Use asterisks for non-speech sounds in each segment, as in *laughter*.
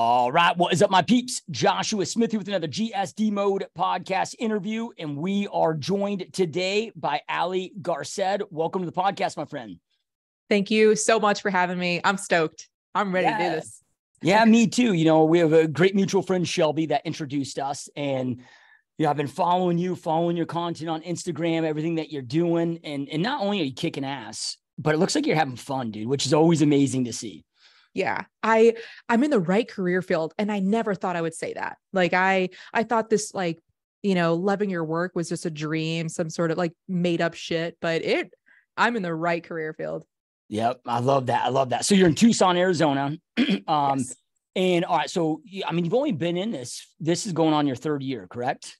All right. What is up, my peeps? Joshua Smith here with another GSD Mode podcast interview. And we are joined today by Ali Garced. Welcome to the podcast, my friend. Thank you so much for having me. I'm stoked. I'm ready yeah. to do this. yeah, me too. You know, we have a great mutual friend, Shelby, that introduced us. And you know, I've been following you, following your content on Instagram, everything that you're doing. And, and not only are you kicking ass, but it looks like you're having fun, dude, which is always amazing to see yeah i i'm in the right career field and i never thought i would say that. Like i i thought this like you know loving your work was just a dream some sort of like made up shit but it i'm in the right career field. Yep i love that i love that. So you're in tucson arizona *clears throat* um yes. and all right so i mean you've only been in this this is going on your third year correct?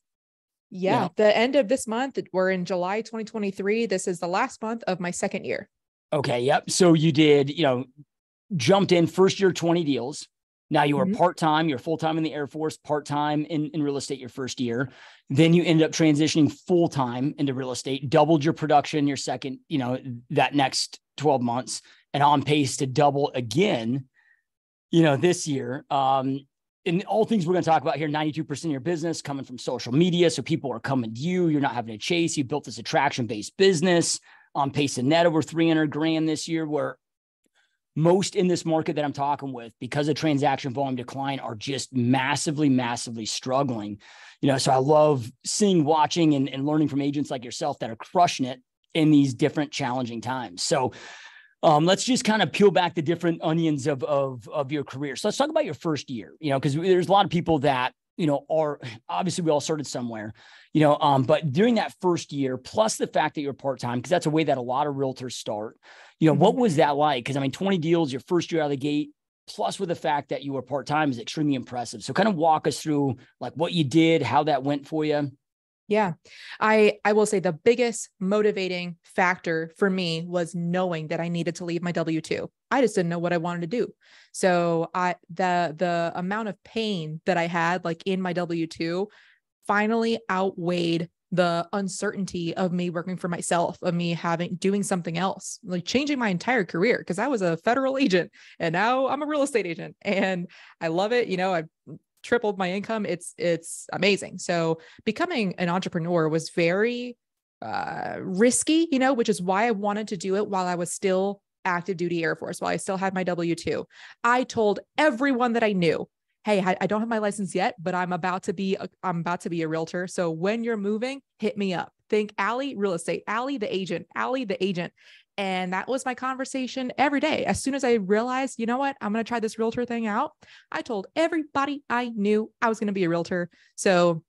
Yeah, yeah. the end of this month we're in july 2023 this is the last month of my second year. Okay yep so you did you know jumped in first year 20 deals. Now you were mm-hmm. part time, you're full time in the Air Force, part time in, in real estate your first year. Then you ended up transitioning full time into real estate, doubled your production your second, you know, that next 12 months, and on pace to double again, you know, this year. Um, and all things we're going to talk about here 92% of your business coming from social media. So people are coming to you, you're not having to chase. You built this attraction based business on pace to net over 300 grand this year, where most in this market that I'm talking with, because of transaction volume decline, are just massively, massively struggling. You know, so I love seeing, watching, and, and learning from agents like yourself that are crushing it in these different challenging times. So um, let's just kind of peel back the different onions of, of, of your career. So let's talk about your first year, you know, because there's a lot of people that, you know, are obviously we all started somewhere, you know, um, but during that first year, plus the fact that you're part-time, because that's a way that a lot of realtors start, you know, what mm-hmm. was that like? Because I mean, 20 deals your first year out of the gate, plus with the fact that you were part time is extremely impressive. So kind of walk us through like what you did, how that went for you. Yeah. I I will say the biggest motivating factor for me was knowing that I needed to leave my W2. I just didn't know what I wanted to do. So I the the amount of pain that I had like in my W2 finally outweighed the uncertainty of me working for myself, of me having doing something else, like changing my entire career because I was a federal agent and now I'm a real estate agent and I love it. You know, I've tripled my income. It's it's amazing. So becoming an entrepreneur was very uh risky, you know, which is why I wanted to do it while I was still active duty Air Force, while I still had my W 2. I told everyone that I knew hey I, don't have my license yet but i'm about to be a, i'm about to be a realtor so when you're moving hit me up think Ali real estate Ali the agent Ali the agent and that was my conversation every day as soon as i realized you know what i'm going to try this realtor thing out i told everybody i knew i was going to be a realtor so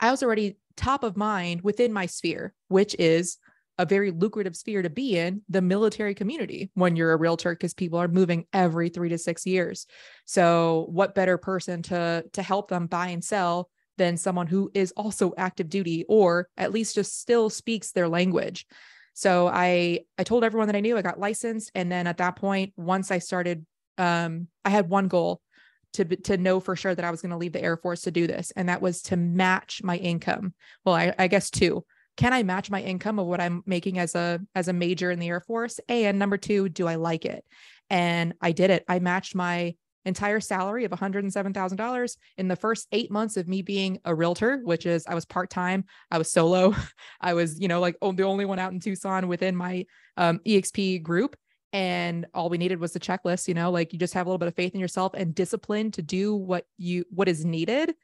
i was already top of mind within my sphere which is a very lucrative sphere to be in the military community when you're a realtor because people are moving every 3 to 6 years. So what better person to to help them buy and sell than someone who is also active duty or at least just still speaks their language. So I I told everyone that I knew I got licensed and then at that point once I started um I had one goal to to know for sure that I was going to leave the Air Force to do this and that was to match my income. Well, I, I guess two can I match my income of what I'm making as a as a major in the Air Force? And number two, do I like it? And I did it. I matched my entire salary of $107,000 in the first 8 months of me being a realtor, which is I was part-time, I was solo. *laughs* I was, you know, like oh, the only one out in Tucson within my um, EXP group and all we needed was the checklist, you know, like you just have a little bit of faith in yourself and discipline to do what you what is needed.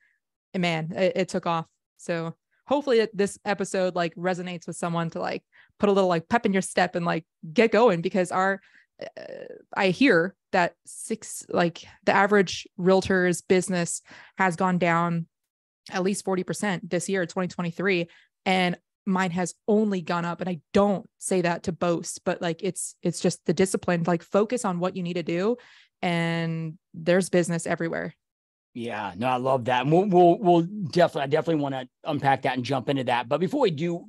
And man, it, it took off. So hopefully this episode like resonates with someone to like put a little like pep in your step and like get going because our uh, I hear that six like the average realtor's business has gone down at least 40% this year 2023 and mine has only gone up and I don't say that to boast but like it's it's just the discipline like focus on what you need to do and there's business everywhere yeah, no, I love that. And we'll, we'll, we'll definitely, I definitely want to unpack that and jump into that. But before we do,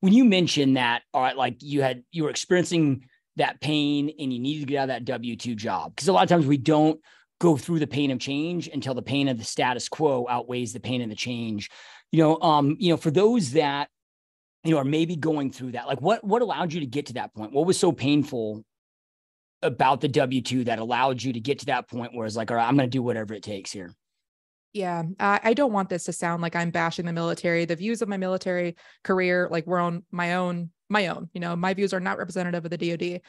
when you mentioned that, all right, like you had, you were experiencing that pain and you need to get out of that W 2 job. Cause a lot of times we don't go through the pain of change until the pain of the status quo outweighs the pain of the change. You know, um, you know, for those that, you know, are maybe going through that, like what, what allowed you to get to that point? What was so painful about the W 2 that allowed you to get to that point where it's like, all right, I'm going to do whatever it takes here? Yeah, I don't want this to sound like I'm bashing the military. The views of my military career, like were on my own, my own. You know, my views are not representative of the DoD.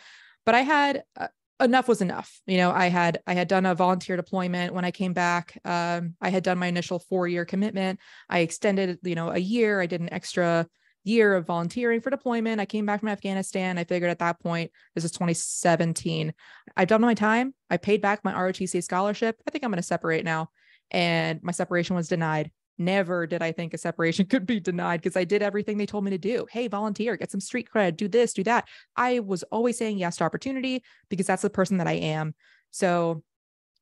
But I had uh, enough was enough. You know, I had I had done a volunteer deployment when I came back. Um, I had done my initial four year commitment. I extended, you know, a year. I did an extra year of volunteering for deployment. I came back from Afghanistan. I figured at that point, this is 2017. I've done my time. I paid back my ROTC scholarship. I think I'm going to separate now. And my separation was denied. Never did I think a separation *laughs* could be denied because I did everything they told me to do. Hey, volunteer, get some street cred, do this, do that. I was always saying yes to opportunity because that's the person that I am. So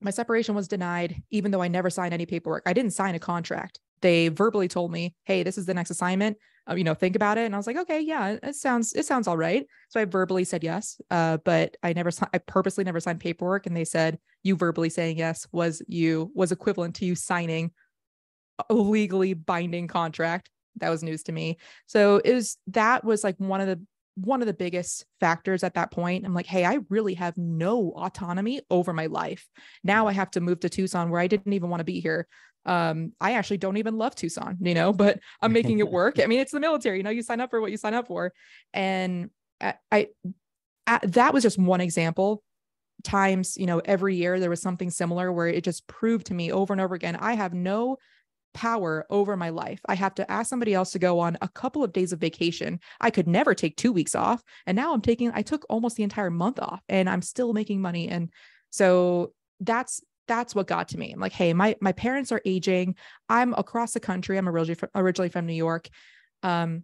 my separation was denied, even though I never signed any paperwork. I didn't sign a contract they verbally told me, "Hey, this is the next assignment. Uh, you know, think about it." And I was like, "Okay, yeah, it sounds it sounds all right." So I verbally said yes, uh, but I never I purposely never signed paperwork, and they said you verbally saying yes was you was equivalent to you signing legally binding contract. That was news to me. So it was that was like one of the one of the biggest factors at that point. I'm like, hey, I really have no autonomy over my life. Now I have to move to Tucson where I didn't even want to be here um i actually don't even love tucson you know but i'm making it work i mean it's the military you know you sign up for what you sign up for and i, I, I that was just one example times you know every year there was something similar where it just proved to me over and over again i have no power over my life. I have to ask somebody else to go on a couple of days of vacation. I could never take 2 weeks off and now I'm taking I took almost the entire month off and I'm still making money and so that's that's what got to me. I'm like, hey, my my parents are aging. I'm across the country. I'm originally from, originally from New York. Um,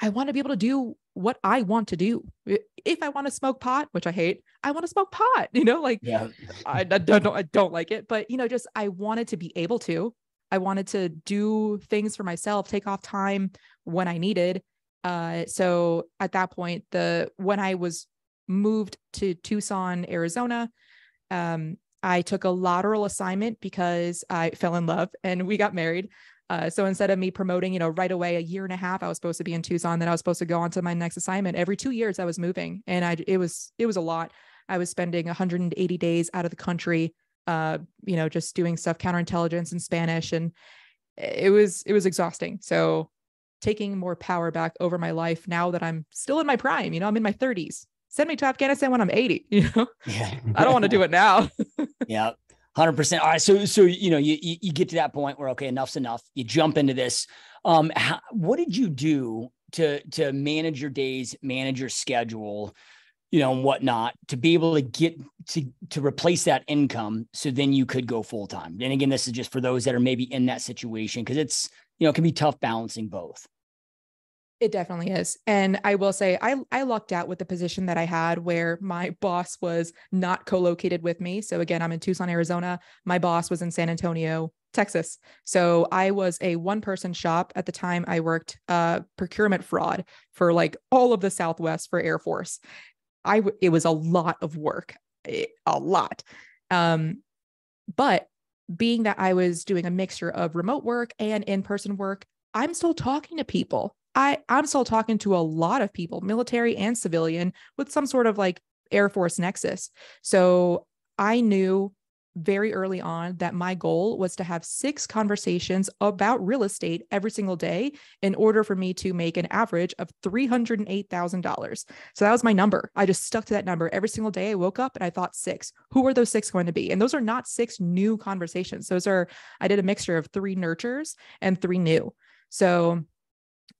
I want to be able to do what I want to do. If I want to smoke pot, which I hate, I want to smoke pot. *laughs* You know, like yeah. I, I don't I don't like it, but you know, just I wanted to be able to. I wanted to do things for myself, take off time when I needed. Uh, so at that point, the when I was moved to Tucson, Arizona, um, I took a lateral assignment because I fell in love and we got married. Uh, so instead of me promoting, you know, right away a year and a half, I was supposed to be in Tucson. Then I was supposed to go on to my next assignment. Every two years, I was moving, and I it was it was a lot. I was spending 180 days out of the country, uh, you know, just doing stuff counterintelligence in Spanish, and it was it was exhausting. So taking more power back over my life now that I'm still in my prime, you know, I'm in my 30s send me to Afghanistan when I'm 80. *laughs* You know, yeah. I don't want to do it now. *laughs* yeah. Hundred percent. All right. So, so, you know, you, you get to that point where, okay, enough's enough. You jump into this. Um, how, what did you do to, to manage your days, manage your schedule, you know, and whatnot to be able to get to, to replace that income. So then you could go full time. And again, this is just for those that are maybe in that situation. Cause it's, you know, it can be tough balancing both. It definitely is. And I will say I I lucked out with the position that I had where my boss was not co-located with me. So again, I'm in Tucson, Arizona. My boss was in San Antonio, Texas. So I was a one-person shop at the time I worked uh procurement fraud for like all of the Southwest for Air Force. I it was a lot of work. Eh, a lot. Um but being that I was doing a mixture of remote work and in-person work, I'm still talking to people I I'm still talking to a lot of people, military and civilian, with some sort of like Air Force nexus. So I knew very early on that my goal was to have six conversations about real estate every single day in order for me to make an average of $308,000. So that was my number. I just stuck to that number every single day. I woke up and I thought six. Who are those six going to be? And those are not six new conversations. Those are, I did a mixture of three nurtures and three new. So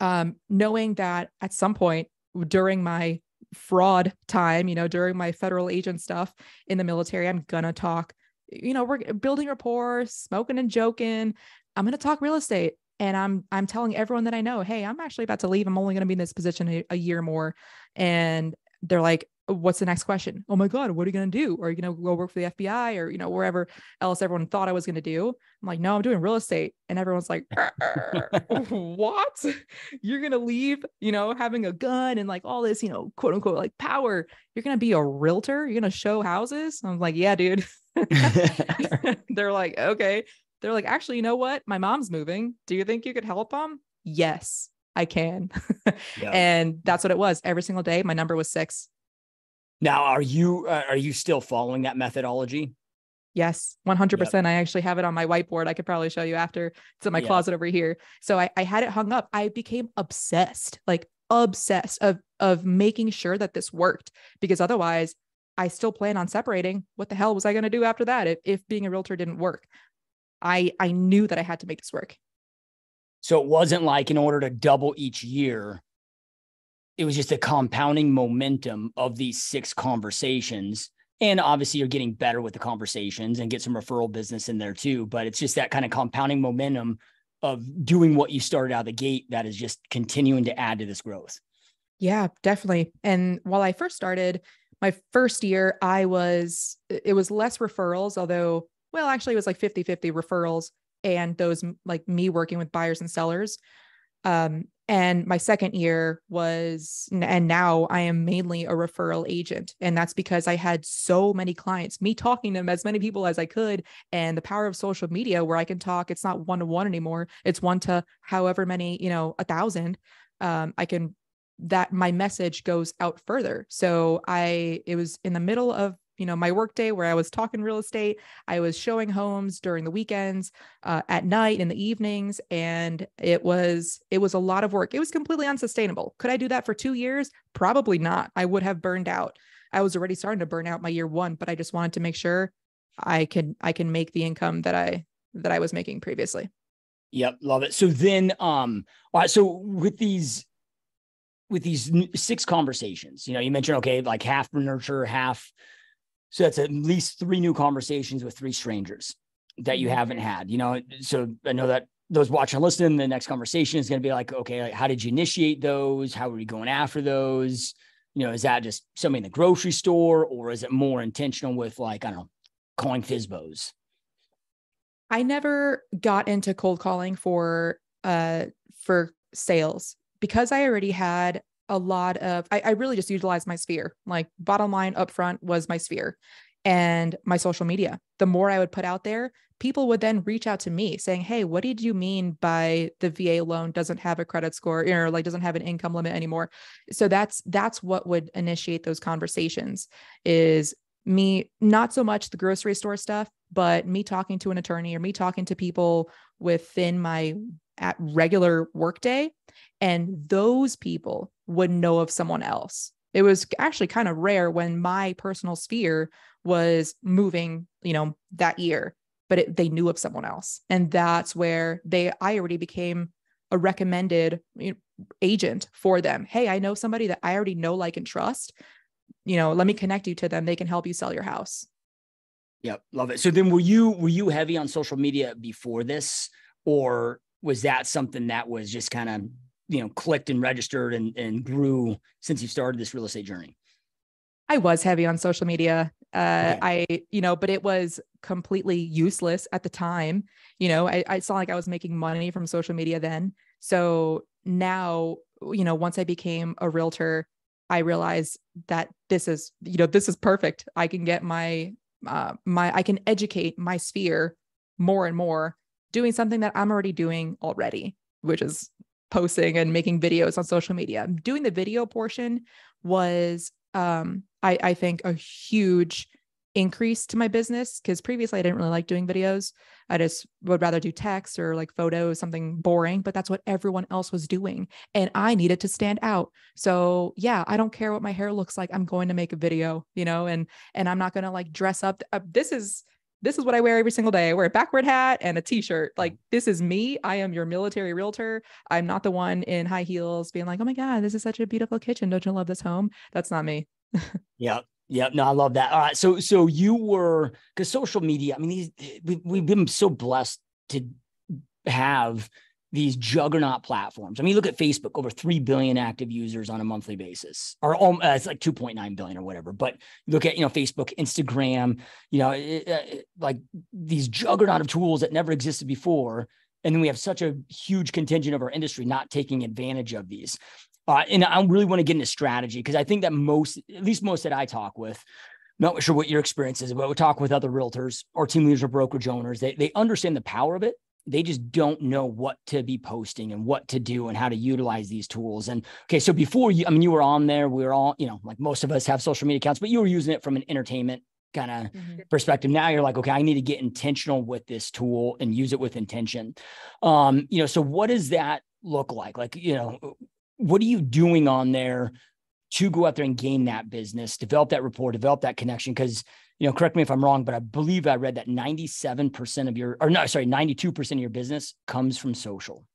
um, knowing that at some point during my fraud time, you know, during my federal agent stuff in the military, I'm gonna talk, you know, we're building rapport, smoking and joking. I'm gonna talk real estate. And I'm I'm telling everyone that I know, hey, I'm actually about to leave. I'm only gonna be in this position a, a year more. And they're like, what's the next question? Oh my God, what are you going to do? Are you going to go work for the FBI or, you know, wherever else everyone thought I was going to do? I'm like, no, I'm doing real estate. And everyone's like, *laughs* what? You're going to leave, you know, having a gun and like all this, you know, quote unquote, like power. You're going to be a realtor. You're going to show houses. I'm like, yeah, dude. *laughs* *laughs* They're like, okay. They're like, actually, you know what? My mom's moving. Do you think you could help them? Yes, I can. yeah. And that's what it was. Every single day, my number was six Now, are you uh, are you still following that methodology? Yes, 100%. Yep. I actually have it on my whiteboard. I could probably show you after. It's in my closet over here. So I, I had it hung up. I became obsessed, like obsessed of of making sure that this worked because otherwise I still plan on separating. What the hell was I going to do after that if, if being a realtor didn't work? I I knew that I had to make this work. So it wasn't like in order to double each year, it was just a compounding momentum of these six conversations. And obviously, you're getting better with the conversations and get some referral business in there too. But it's just that kind of compounding momentum of doing what you started out of the gate that is just continuing to add to this growth. Yeah, definitely. And while I first started, my first year, I was, it was less referrals, although, well, actually, it was like 50 50 referrals and those like me working with buyers and sellers. Um, and my second year was, and now I am mainly a referral agent. And that's because I had so many clients, me talking to them as many people as I could. And the power of social media where I can talk, it's not one to one anymore. It's one to however many, you know, a thousand. Um, I can, that my message goes out further. So I, it was in the middle of you know my workday where i was talking real estate i was showing homes during the weekends uh, at night in the evenings and it was it was a lot of work. It was completely unsustainable. Could i do that for two years? Probably not. I would have burned out. I was already starting to burn out my year one but i just wanted to make sure i can i can make the income that i that i was making previously. Yep love it. So then um all right so with these with these six conversations you know you mentioned okay like half nurture half so that's at least three new conversations with three strangers that you mm-hmm. haven't had. You know, so I know that those watching and listening, the next conversation is going to be like, okay, like, how did you initiate those? How are you going after those? You know, is that just somebody in the grocery store or is it more intentional with like, I don't know, calling FSBOs? I never got into cold calling for uh for sales because I already had a lot of I, I really just utilized my sphere. Like bottom line up front was my sphere and my social media. The more I would put out there, people would then reach out to me saying, Hey, what did you mean by the VA loan doesn't have a credit score or like doesn't have an income limit anymore? So that's that's what would initiate those conversations is me not so much the grocery store stuff, but me talking to an attorney or me talking to people within my at regular workday. And those people would know of someone else. It was actually kind of rare when my personal sphere was moving, you know, that year, but it, they knew of someone else. And that's where they, I already became a recommended agent for them. Hey, I know somebody that I already know, like, and trust. You know, let me connect you to them. They can help you sell your house. Yep, love it. So then, were you were you heavy on social media before this, or was that something that was just kind of you know clicked and registered and, and grew since you started this real estate journey? I was heavy on social media. Uh, okay. i you know but it was completely useless at the time. You know I, I saw like i was making money from social media then. So now you know once i became a realtor i realized that this is you know this is perfect. I can get my uh, my i can educate my sphere more and more doing something that i'm already doing already which is posting and making videos on social media. Doing the video portion was, um, I, I think, a huge increase to my business because previously I didn't really like doing videos. I just would rather do text or like photos, something boring, but that's what everyone else was doing. And I needed to stand out. So yeah, I don't care what my hair looks like. I'm going to make a video, you know, and and I'm not going to like dress up. Uh, this is this is what I wear every single day. I wear a backward hat and a t-shirt. Like this is me. I am your military realtor. I'm not the one in high heels being like, "Oh my god, this is such a beautiful kitchen. Don't you love this home?" That's not me. *laughs* yeah. Yeah, no, I love that. All right, so so you were because social media. I mean, these eh, we, we've been so blessed to have these juggernaut platforms. I mean, look at Facebook, over 3 billion active users on a monthly basis, or uh, it's like 2.9 billion or whatever. But look at, you know, Facebook, Instagram, you know, it, it, like these juggernaut of tools that never existed before. And then we have such a huge contingent of our industry not taking advantage of these. Uh, and I really want to get into strategy because I think that most, at least most that I talk with, not sure what your experience is, but we talk with other realtors or team leaders or brokerage owners. They, they understand the power of it they just don't know what to be posting and what to do and how to utilize these tools. And okay, so before you, I mean, you were on there, we were all, you know, like most of us have social media accounts, but you were using it from an entertainment kind of mm-hmm. perspective. Now you're like, okay, I need to get intentional with this tool and use it with intention. Um, you know, so what does that look like? Like, you know, what are you doing on there to go out there and gain that business, develop that rapport, develop that connection? Because you know, correct me if I'm wrong, but I believe I read that 97% of your, or no, sorry, 92% of your business comes from social.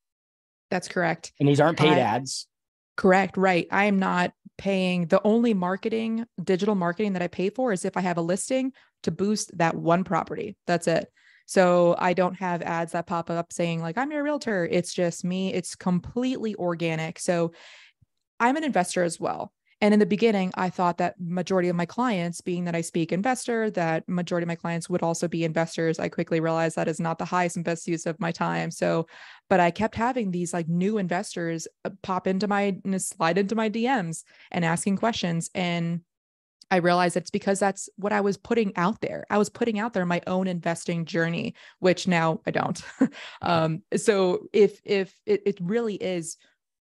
That's correct. And these aren't paid I, ads. Correct. Right. I am not paying the only marketing, digital marketing that I pay for is if I have a listing to boost that one property. That's it. So I don't have ads that pop up saying, like, I'm your realtor. It's just me. It's completely organic. So I'm an investor as well. And in the beginning, I thought that majority of my clients, being that I speak investor, that majority of my clients would also be investors. I quickly realized that is not the highest and best use of my time. So, but I kept having these like new investors uh, pop into my slide into my DMs and asking questions. And I realized it's because that's what I was putting out there. I was putting out there my own investing journey, which now I don't. *laughs* um, so if if it, it really is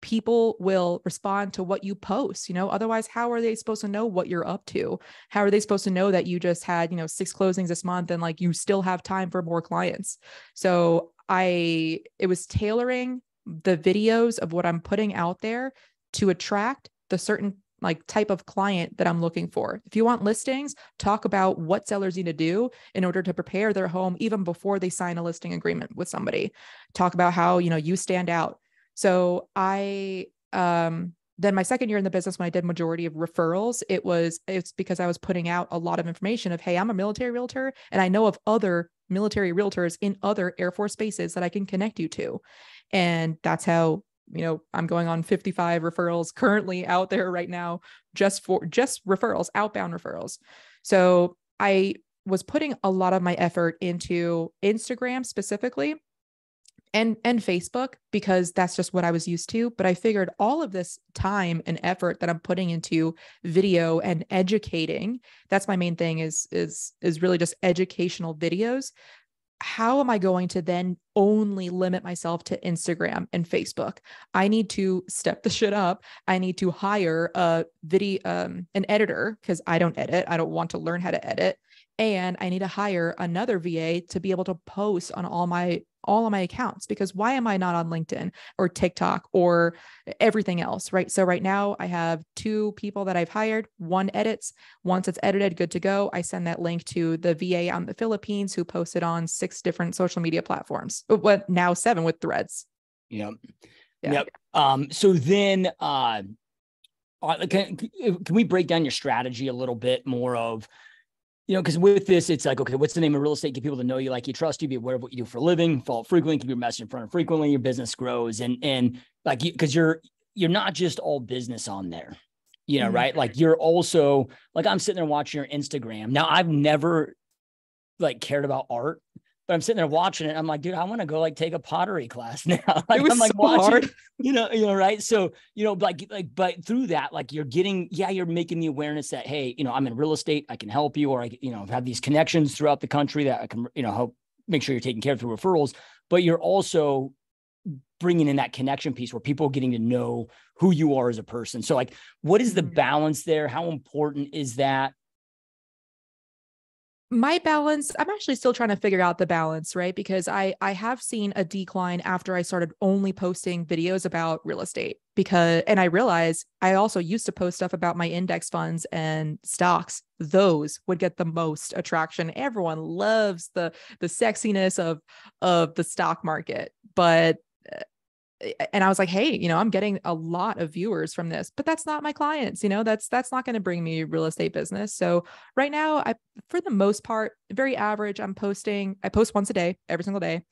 people will respond to what you post you know otherwise how are they supposed to know what you're up to how are they supposed to know that you just had you know six closings this month and like you still have time for more clients so i it was tailoring the videos of what i'm putting out there to attract the certain like type of client that I'm looking for. If you want listings, talk about what sellers need to do in order to prepare their home even before they sign a listing agreement with somebody. Talk about how, you know, you stand out. So I um then my second year in the business when I did majority of referrals, it was it's because I was putting out a lot of information of hey, I'm a military realtor and I know of other military realtors in other Air Force bases that I can connect you to. And that's how you know i'm going on 55 referrals currently out there right now just for just referrals outbound referrals so i was putting a lot of my effort into instagram specifically and and Facebook because that's just what I was used to but I figured all of this time and effort that I'm putting into video and educating that's my main thing is is is really just educational videos how am I going to then only limit myself to Instagram and Facebook? I need to step the shit up. I need to hire a video um, an editor because I don't edit. I don't want to learn how to edit and I need to hire another VA to be able to post on all my all of my accounts because why am I not on LinkedIn or TikTok or everything else, right? So right now I have two people that I've hired. One edits. Once it's edited, good to go. I send that link to the VA on the Philippines who posted on six different social media platforms. What now seven with threads. Yep. Yeah. Yep. Um, so then uh, uh can, can we break down your strategy a little bit more of you know, because with this, it's like, okay, what's the name of real estate? Get people to know you, like you, trust you, be aware of what you do for a living, follow frequently, keep your message in front of frequently, your business grows, and and like because you, you're you're not just all business on there, you know, mm-hmm. right? Like you're also like I'm sitting there watching your Instagram. Now I've never like cared about art, but I'm sitting there watching it. I'm like, dude, I want to go like take a pottery class *laughs* now. like, it was I'm like so watching, hard. *laughs* you know, you know, right. So, you know, like, like, but through that, like you're getting, yeah, you're making the awareness that, hey, you know, I'm in real estate, I can help you, or I, you know, have these connections throughout the country that I can, you know, help make sure you're taking care of through referrals. But you're also bringing in that connection piece where people are getting to know who you are as a person. So, like, what is the mm-hmm. balance there? How important is that? My balance i'm actually still trying to figure out the balance right? Because i i have seen a decline after i started only posting videos about real estate because and i realized i also used to post stuff about my index funds and stocks. Those would get the most attraction. Everyone loves the the sexiness of of the stock market but uh, and I was like, hey, you know, I'm getting a lot of viewers from this, but that's not my clients. You know, that's that's not going to bring me real estate business. So right now, I for the most part, very average. I'm posting. I post once a day, every single day.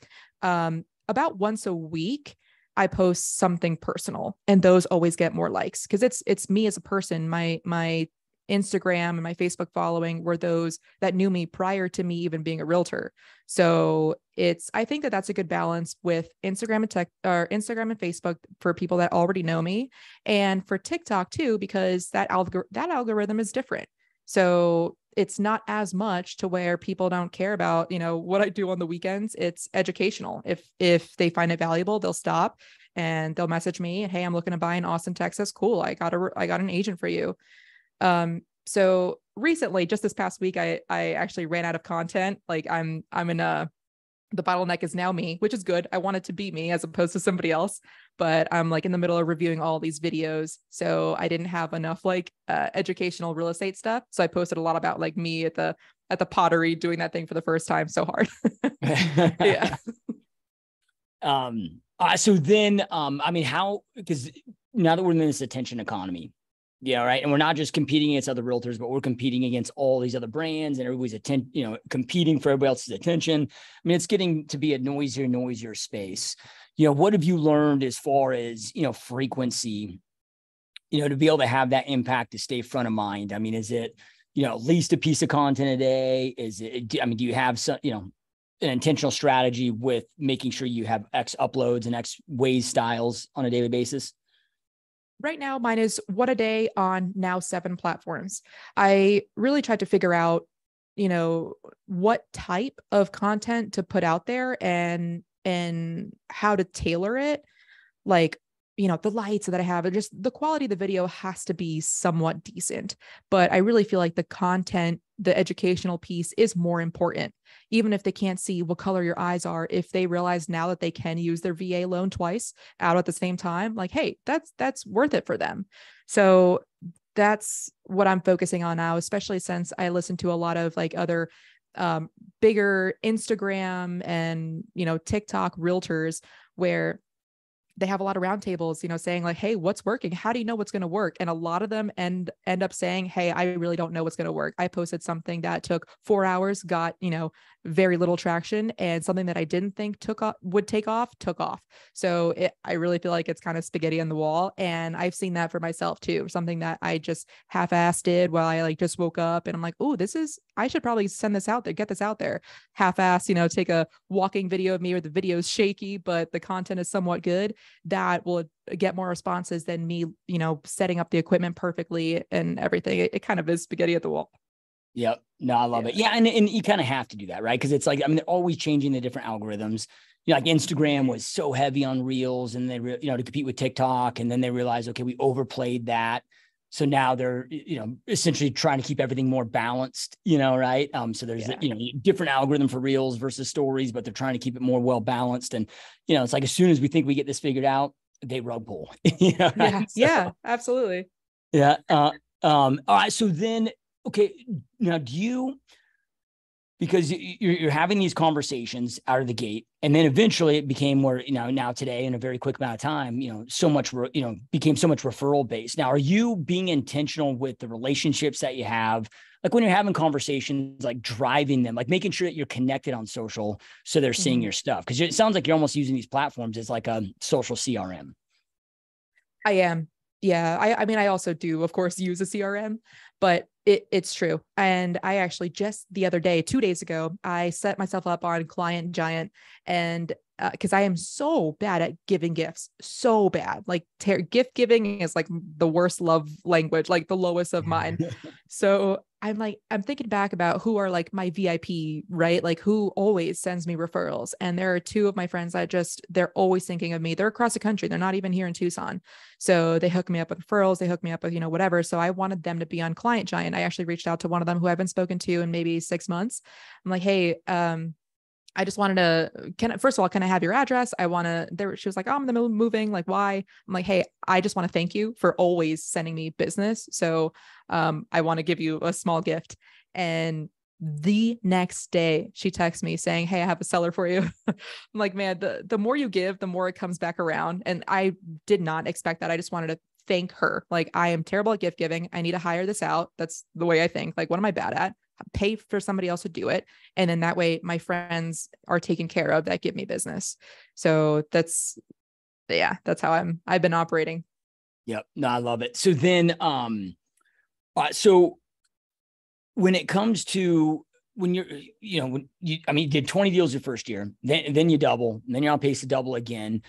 Um, about once a week, I post something personal, and those always get more likes because it's it's me as a person. My my Instagram and my Facebook following were those that knew me prior to me even being a realtor. So it's I think that that's a good balance with Instagram and tech or Instagram and Facebook for people that already know me and for TikTok too because that algor- that algorithm is different. So it's not as much to where people don't care about you know what i do on the weekends. It's educational. If if they find it valuable they'll stop and they'll message me hey i'm looking to buy in austin texas. Cool. I got a i got an agent for you. Um so recently just this past week i i actually ran out of content. Like i'm i'm in a the bottleneck is now me, which is good. I want it to be me as opposed to somebody else. But I'm like in the middle of reviewing all these videos. So I didn't have enough like uh, educational real estate stuff. So I posted a lot about like me at the at the pottery doing that thing for the first time so hard. *laughs* yeah. *laughs* um uh, so then um I mean how because now that we're in this attention economy, yeah, right. And we're not just competing against other realtors, but we're competing against all these other brands and everybody's attention, you know, competing for everybody else's attention. I mean, it's getting to be a noisier, noisier space. You know, what have you learned as far as, you know, frequency, you know, to be able to have that impact to stay front of mind? I mean, is it, you know, at least a piece of content a day? Is it, I mean, do you have some, you know, an intentional strategy with making sure you have X uploads and X ways styles on a daily basis? Right now mine is what a day on now seven platforms. I really tried to figure out you know what type of content to put out there and and how to tailor it like you know the lights that i have and just the quality of the video has to be somewhat decent. But i really feel like the content the educational piece is more important. Even if they can't see what color your eyes are if they realize now that they can use their va loan twice out at the same time like hey that's that's worth it for them. So that's what i'm focusing on now especially since i listen to a lot of like other um, bigger instagram and you know tiktok realtors where they have a lot of roundtables, you know, saying like, "Hey, what's working? How do you know what's going to work?" And a lot of them end end up saying, "Hey, I really don't know what's going to work. I posted something that took four hours, got you know very little traction, and something that I didn't think took off would take off took off. So it, I really feel like it's kind of spaghetti on the wall, and I've seen that for myself too. Something that I just half-assed did while I like just woke up, and I'm like, "Oh, this is I should probably send this out there, get this out there." Half-ass, you know, take a walking video of me where the video is shaky, but the content is somewhat good that will get more responses than me, you know, setting up the equipment perfectly and everything. It, it kind of is spaghetti at the wall. Yep. No, I love yeah. it. Yeah. And, and you kind of have to do that, right? Because it's like, I mean, they're always changing the different algorithms. You know, like Instagram was so heavy on reels and they, re- you know, to compete with TikTok. And then they realized, okay, we overplayed that. So now they're, you know, essentially trying to keep everything more balanced, you know, right? Um, so there's, yeah. you know, different algorithm for reels versus stories, but they're trying to keep it more well balanced. And, you know, it's like as soon as we think we get this figured out, they rug pull. *laughs* you know, yeah, so, yeah, absolutely. Yeah. Uh, um, all right. So then, okay, now do you because you're, having these conversations out of the gate and then eventually it became where you know now today in a very quick amount of time you know so much you know became so much referral based now are you being intentional with the relationships that you have? Like when you're having conversations like driving them like making sure that you're connected on social so they're seeing mm-hmm. your stuff because it sounds like you're almost using these platforms as like a social crm i am yeah I, I mean i also do of course use a crm but it, it's true. And I actually just the other day, two days ago, I set myself up on Client Giant and because uh, I am so bad at giving gifts, so bad. Like ter- gift giving is like the worst love language, like the lowest of mine. *laughs* so I'm like, I'm thinking back about who are like my VIP, right? Like who always sends me referrals. And there are two of my friends that just, they're always thinking of me. They're across the country. They're not even here in Tucson. So they hook me up with referrals. They hook me up with, you know, whatever. So I wanted them to be on Client Giant. I actually reached out to one of them who I haven't spoken to in maybe six months. I'm like, hey, um, I just wanted to can I, first of all, can I have your address? I want to there she was like, oh, I'm in the middle of moving. Like, why? I'm like, hey, I just want to thank you for always sending me business. So um, I want to give you a small gift. And the next day she texts me saying, Hey, I have a seller for you. *laughs* I'm like, man, the, the more you give, the more it comes back around. And I did not expect that. I just wanted to thank her. Like, I am terrible at gift giving. I need to hire this out. That's the way I think. Like, what am I bad at? Pay for somebody else to do it. And then that way my friends are taken care of that give me business. So that's yeah that's how i'm i've been operating. Yep. No i love it. So then um uh, so when it comes to when you're you know when you i mean you did 20 deals your first year then then you double then you're on pace to double again.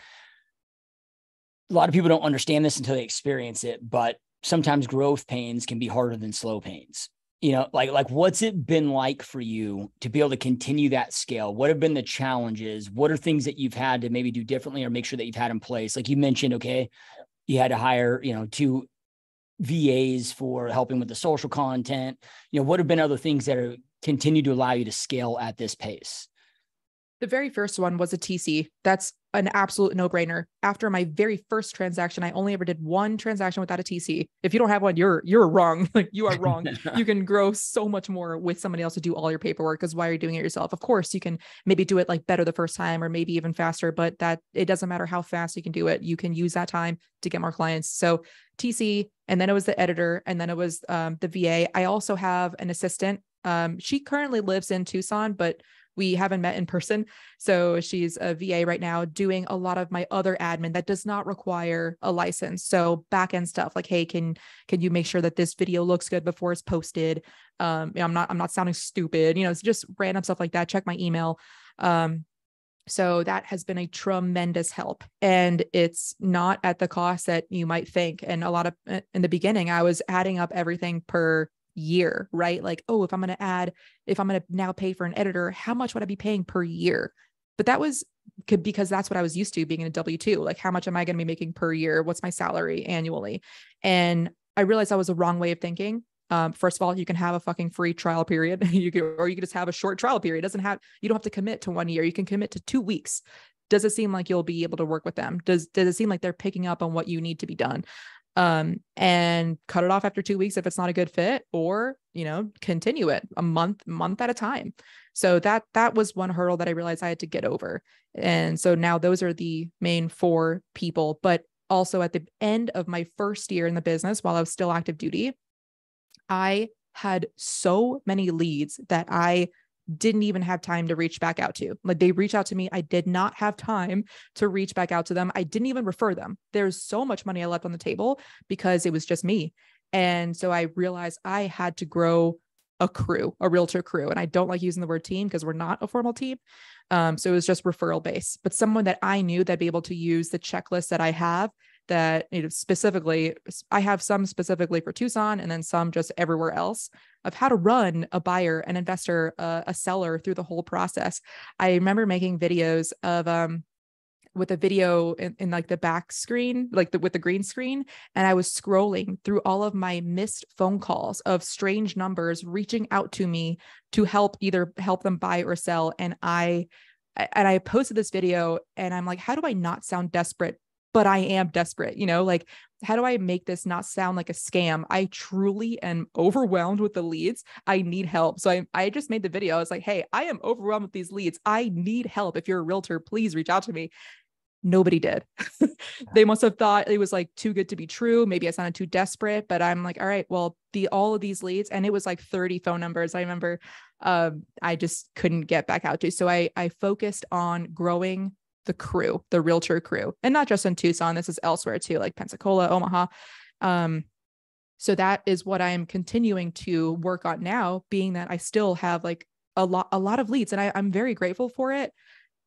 A lot of people don't understand this until they experience it but sometimes growth pains can be harder than slow pains you know like like what's it been like for you to be able to continue that scale? What have been the challenges? What are things that you've had to maybe do differently or make sure that you've had in place? Like you mentioned okay you had to hire you know two vas for helping with the social content. You know what have been other things that are continue to allow you to scale at this pace the very first one was a TC. That's an absolute no brainer. After my very first transaction, I only ever did one transaction without a TC. If you don't have one, you're you're wrong. *laughs* Like you are wrong. *laughs* you can grow so much more with somebody else to do all your paperwork. Because why are you doing it yourself? Of course, you can maybe do it like better the first time, or maybe even faster. But that it doesn't matter how fast you can do it. You can use that time to get more clients. So TC, and then it was the editor, and then it was um, the VA. I also have an assistant. Um, she currently lives in Tucson, but we haven't met in person. So she's a VA right now doing a lot of my other admin that does not require a license. So back end stuff like, hey, can can you make sure that this video looks good before it's posted? Um, I'm not I'm not sounding stupid, you know, it's just random stuff like that. Check my email. Um, so that has been a tremendous help. And it's not at the cost that you might think. And a lot of in the beginning, I was adding up everything per year, right? Like, oh, if I'm going to add, if I'm going to now pay for an editor, how much would I be paying per year? But that was because that's what I was used to being in a W 2. Like, how much am I going to be making per year? What's my salary annually? And I realized that was a wrong way of thinking. Um, first of all, you can have a fucking free trial period. *laughs* you can, or you can just have a short trial period. It doesn't have, you don't have to commit to one year. You can commit to two weeks. Does it seem like you'll be able to work with them? Does, does it seem like they're picking up on what you need to be done? Um, and cut it off after two weeks if it's not a good fit, or you know, continue it a month, month at a time. So that that was one hurdle that I realized I had to get over. And so now those are the main four people. But also at the end of my first year in the business, while I was still active duty, I had so many leads that I didn't even have time to reach back out to. Like they reach out to me. I did not have time to reach back out to them. I didn't even refer them. There's so much money I left on the table because it was just me. And so I realized I had to grow a crew, a realtor crew. And I don't like using the word team because we're not a formal team. Um, so it was just referral based, but someone that I knew that'd be able to use the checklist that I have that you know specifically i have some specifically for tucson and then some just everywhere else of how to run a buyer an investor uh, a seller through the whole process i remember making videos of um with a video in, in, like the back screen, like the, with the green screen. And I was scrolling through all of my missed phone calls of strange numbers reaching out to me to help either help them buy or sell. And I, and I posted this video and I'm like, how do I not sound desperate but I am desperate, you know, like how do I make this not sound like a scam? I truly am overwhelmed with the leads. I need help. So I, I just made the video. I was like, hey, I am overwhelmed with these leads. I need help. If you're a realtor, please reach out to me. Nobody did. *laughs* they must have thought it was like too good to be true. Maybe I sounded too desperate, but I'm like, all right, well, the all of these leads, and it was like 30 phone numbers. I remember um, I just couldn't get back out to. So I I focused on growing the crew, the realtor crew, and not just in Tucson. This is elsewhere too, like Pensacola, Omaha. Um, so that is what I'm continuing to work on now, being that I still have like a lot, a lot of leads, and I, I'm very grateful for it.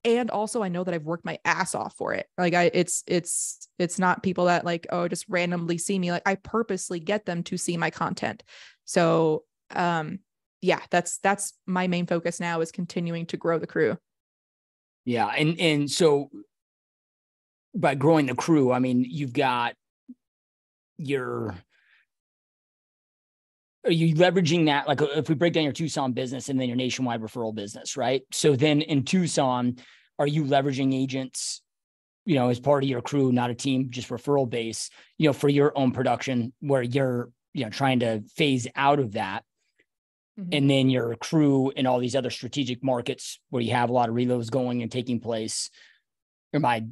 And also, I know that I've worked my ass off for it. Like I, it's, it's, it's not people that like, oh, just randomly see me. Like I purposely get them to see my content. So, um, yeah, that's that's my main focus now is continuing to grow the crew. Yeah, and and so by growing the crew, I mean you've got your are you leveraging that like if we break down your Tucson business and then your nationwide referral business, right? So then in Tucson, are you leveraging agents, you know, as part of your crew, not a team, just referral base, you know, for your own production where you're, you know, trying to phase out of that Mm-hmm. And then your crew in all these other strategic markets where you have a lot of reloads going and taking place. Am I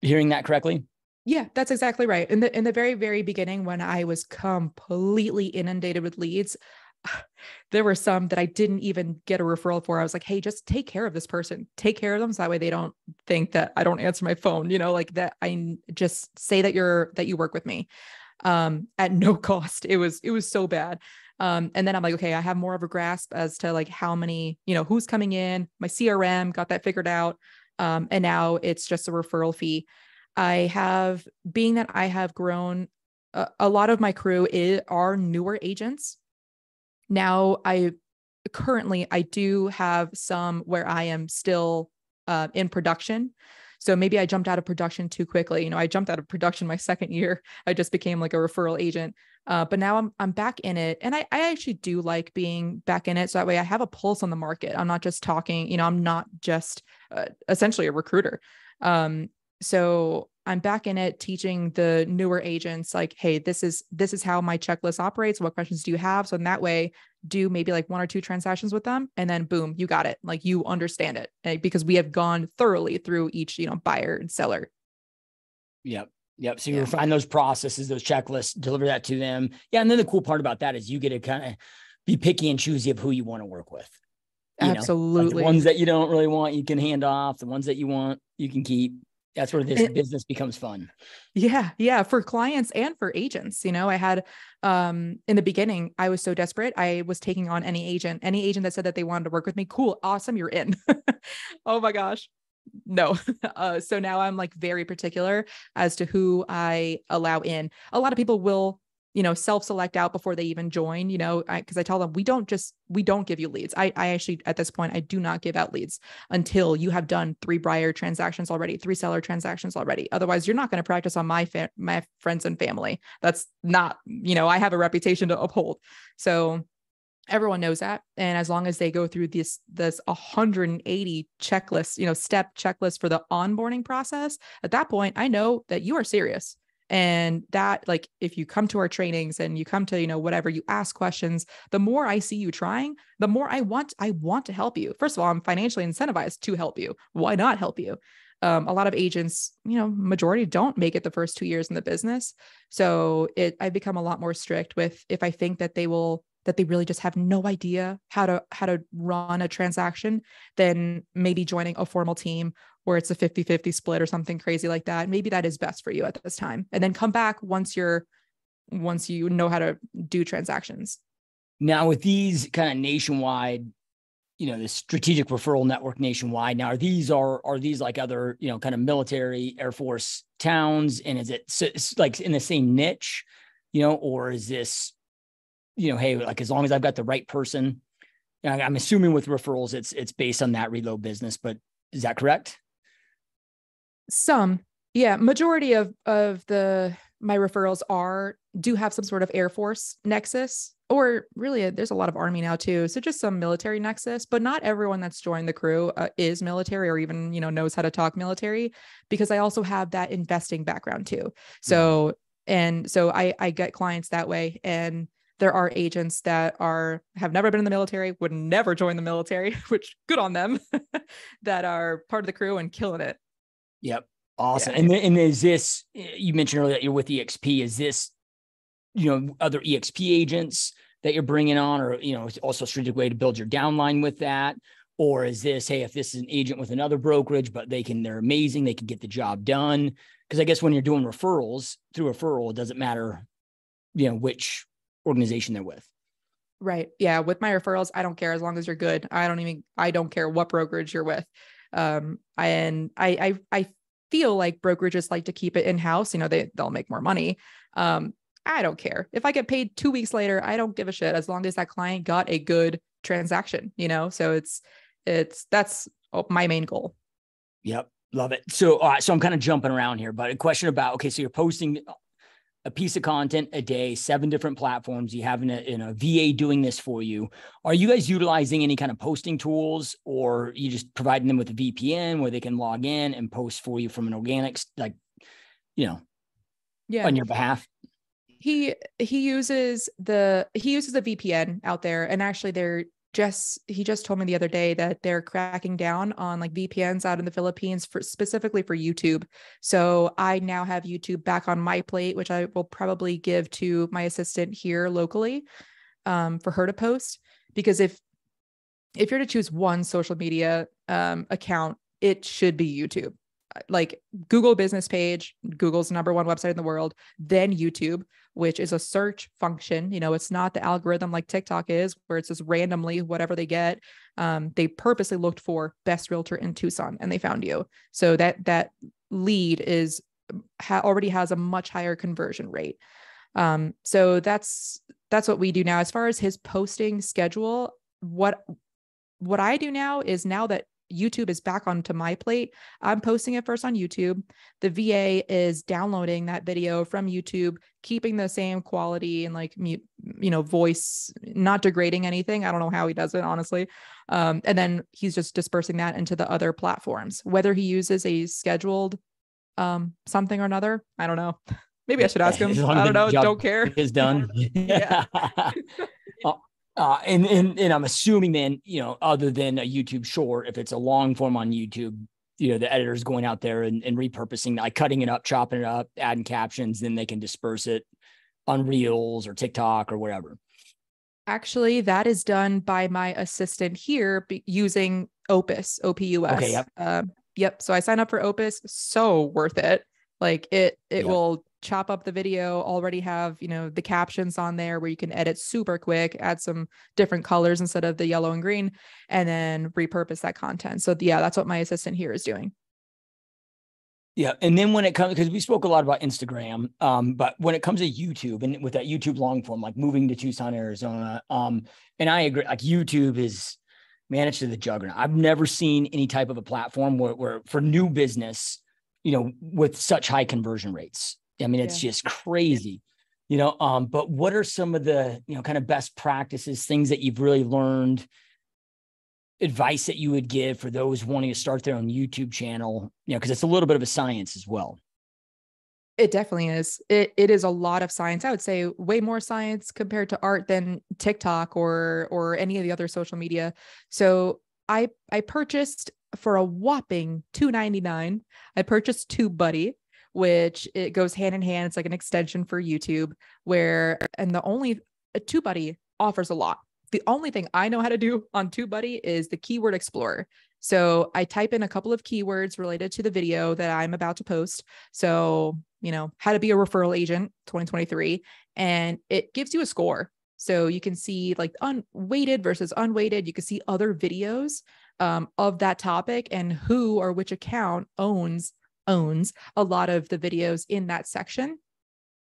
hearing that correctly? Yeah, that's exactly right. In the in the very very beginning when I was completely inundated with leads, *sighs* there were some that I didn't even get a referral for. I was like, "Hey, just take care of this person. Take care of them so that way they don't think that I don't answer my phone, you know, like that I just say that you're that you work with me." Um at no *laughs* cost. It was it was so bad. Um, and then I'm like, okay, I have more of a grasp as to like how many, you know, who's coming in, my CRM, got that figured out. Um, and now it's just a referral fee. I have, being that I have grown, a, a lot of my crew is, are newer agents. now I currently I do have some where I am still uh, in production. So maybe I jumped out of production too quickly. You know, I jumped out of production my second year. I just became like a referral agent. Uh, but now I'm I'm back in it, and I I actually do like being back in it. So that way I have a pulse on the market. I'm not just talking. You know, I'm not just uh, essentially a recruiter. Um, so I'm back in it teaching the newer agents like, hey, this is this is how my checklist operates. What questions do you have? So in that way, do maybe like one or two transactions with them, and then boom, you got it. Like you understand it eh, because we have gone thoroughly through each, you know, buyer and seller. Yep. Yep. So you yeah. refine those processes, those checklists, deliver that to them. Yeah. And then the cool part about that is you get to kind of be picky and choosy of who you want to work with. You Absolutely. Know, like the ones that you don't really want, you can hand off. The ones that you want, you can keep that's where this it, business becomes fun yeah yeah for clients and for agents you know i had um in the beginning i was so desperate i was taking on any agent any agent that said that they wanted to work with me cool awesome you're in *laughs* oh my gosh no. *laughs* Uh, so now i'm like very particular as to who i allow in. A lot of people will you know self-select out before they even join you know because I, I, tell them we don't just we don't give you leads. I, I actually at this point i do not give out leads until you have done three buyer transactions already three seller transactions already. Otherwise you're not going to practice on my fa- my friends and family. That's not you know i have a reputation to uphold. So everyone knows that. And as long as they go through this this 180 checklist you know step checklist for the onboarding process at that point i know that you are serious. And that like if you come to our trainings and you come to you know whatever you ask questions the more i see you trying the more i want i want to help you. First of all i'm financially incentivized to help you. Why not help you? Um, a lot of agents you know majority don't make it the first two years in the business. So it i've become a lot more strict with if i think that they will that they really just have no idea how to how to run a transaction then maybe joining a formal team where it's a 50-50 split or something crazy like that. Maybe that is best for you at this time. And then come back once you're once you know how to do transactions. Now with these kind of nationwide you know the strategic referral network nationwide now are these are are these like other you know kind of military air force towns? And is it like in the same niche you know or is this you know hey like as long as i've got the right person i'm assuming with referrals it's it's based on that relo business but is that correct some, yeah, majority of of the my referrals are do have some sort of Air Force nexus, or really, there's a lot of Army now too. So just some military nexus, but not everyone that's joined the crew uh, is military or even you know knows how to talk military, because I also have that investing background too. So and so I I get clients that way and there are agents that are have never been in the military would never join the military *laughs* which good on them *laughs* that are part of the crew and killing it Yep. Awesome. Yeah. And, and is this, you mentioned earlier that you're with EXP. Is this, you know, other EXP agents that you're bringing on, or, you know, also a strategic way to build your downline with that? Or is this, hey, if this is an agent with another brokerage, but they can, they're amazing, they can get the job done? Because I guess when you're doing referrals through referral, it doesn't matter, you know, which organization they're with. Right. Yeah. With my referrals, I don't care as long as you're good. I don't even, I don't care what brokerage you're with. Um, and I, I, I feel like brokerages like to keep it in house. You know, they they'll make more money. Um, I don't care if I get paid two weeks later. I don't give a shit as long as that client got a good transaction. You know, so it's it's that's my main goal. Yep, love it. So, uh, so I'm kind of jumping around here, but a question about okay, so you're posting a piece of content a day, seven different platforms. You have in a, in a VA doing this for you. Are you guys utilizing any kind of posting tools or you just providing them with a VPN where they can log in and post for you from an organic, like, you know, yeah, on your behalf? He, he uses the, he uses a VPN out there and actually they're just he just told me the other day that they're cracking down on like VPNs out in the Philippines for specifically for YouTube. So I now have YouTube back on my plate, which I will probably give to my assistant here locally um, for her to post. Because if if you're to choose one social media um, account, it should be YouTube like Google business page, Google's number one website in the world, then YouTube, which is a search function. You know, it's not the algorithm like TikTok is, where it's just randomly whatever they get. Um, they purposely looked for best realtor in Tucson and they found you. So that that lead is ha- already has a much higher conversion rate. Um, so that's that's what we do now as far as his posting schedule what what i do now is now that YouTube is back onto my plate. I'm posting it first on YouTube. The VA is downloading that video from YouTube, keeping the same quality and like mute, you know, voice, not degrading anything. I don't know how he does it, honestly. Um, and then he's just dispersing that into the other platforms. Whether he uses a scheduled um, something or another, I don't know. *laughs* Maybe I should ask him. I don't know. Don't care. Is done. *laughs* yeah. *laughs* Uh, and, and and I'm assuming then, you know, other than a YouTube short, if it's a long form on YouTube, you know, the editor's going out there and, and repurposing, like cutting it up, chopping it up, adding captions, then they can disperse it on Reels or TikTok or whatever. Actually, that is done by my assistant here using Opus, OPUS. Okay, yep. Uh, yep. So I sign up for Opus. So worth it. Like it, it yep. will chop up the video already have you know the captions on there where you can edit super quick add some different colors instead of the yellow and green and then repurpose that content. So yeah that's what my assistant here is doing. Yeah and then when it comes because we spoke a lot about instagram um, but when it comes to youtube and with that youtube long form like moving to tucson arizona um, and i agree like youtube is managed to the juggernaut. I've never seen any type of a platform where, where for new business you know with such high conversion rates I mean, it's yeah. just crazy, you know. Um, but what are some of the, you know, kind of best practices, things that you've really learned, advice that you would give for those wanting to start their own YouTube channel? You know, because it's a little bit of a science as well. It definitely is. It it is a lot of science. I would say way more science compared to art than TikTok or or any of the other social media. So I I purchased for a whopping 2.99. I purchased TubeBuddy which it goes hand in hand. It's like an extension for YouTube where, and the only uh, TubeBuddy offers a lot. The only thing I know how to do on TubeBuddy is the keyword explorer. So I type in a couple of keywords related to the video that I'm about to post. So, you know, how to be a referral agent 2023, and it gives you a score. So you can see like unweighted versus unweighted. You can see other videos um, of that topic and who or which account owns owns a lot of the videos in that section.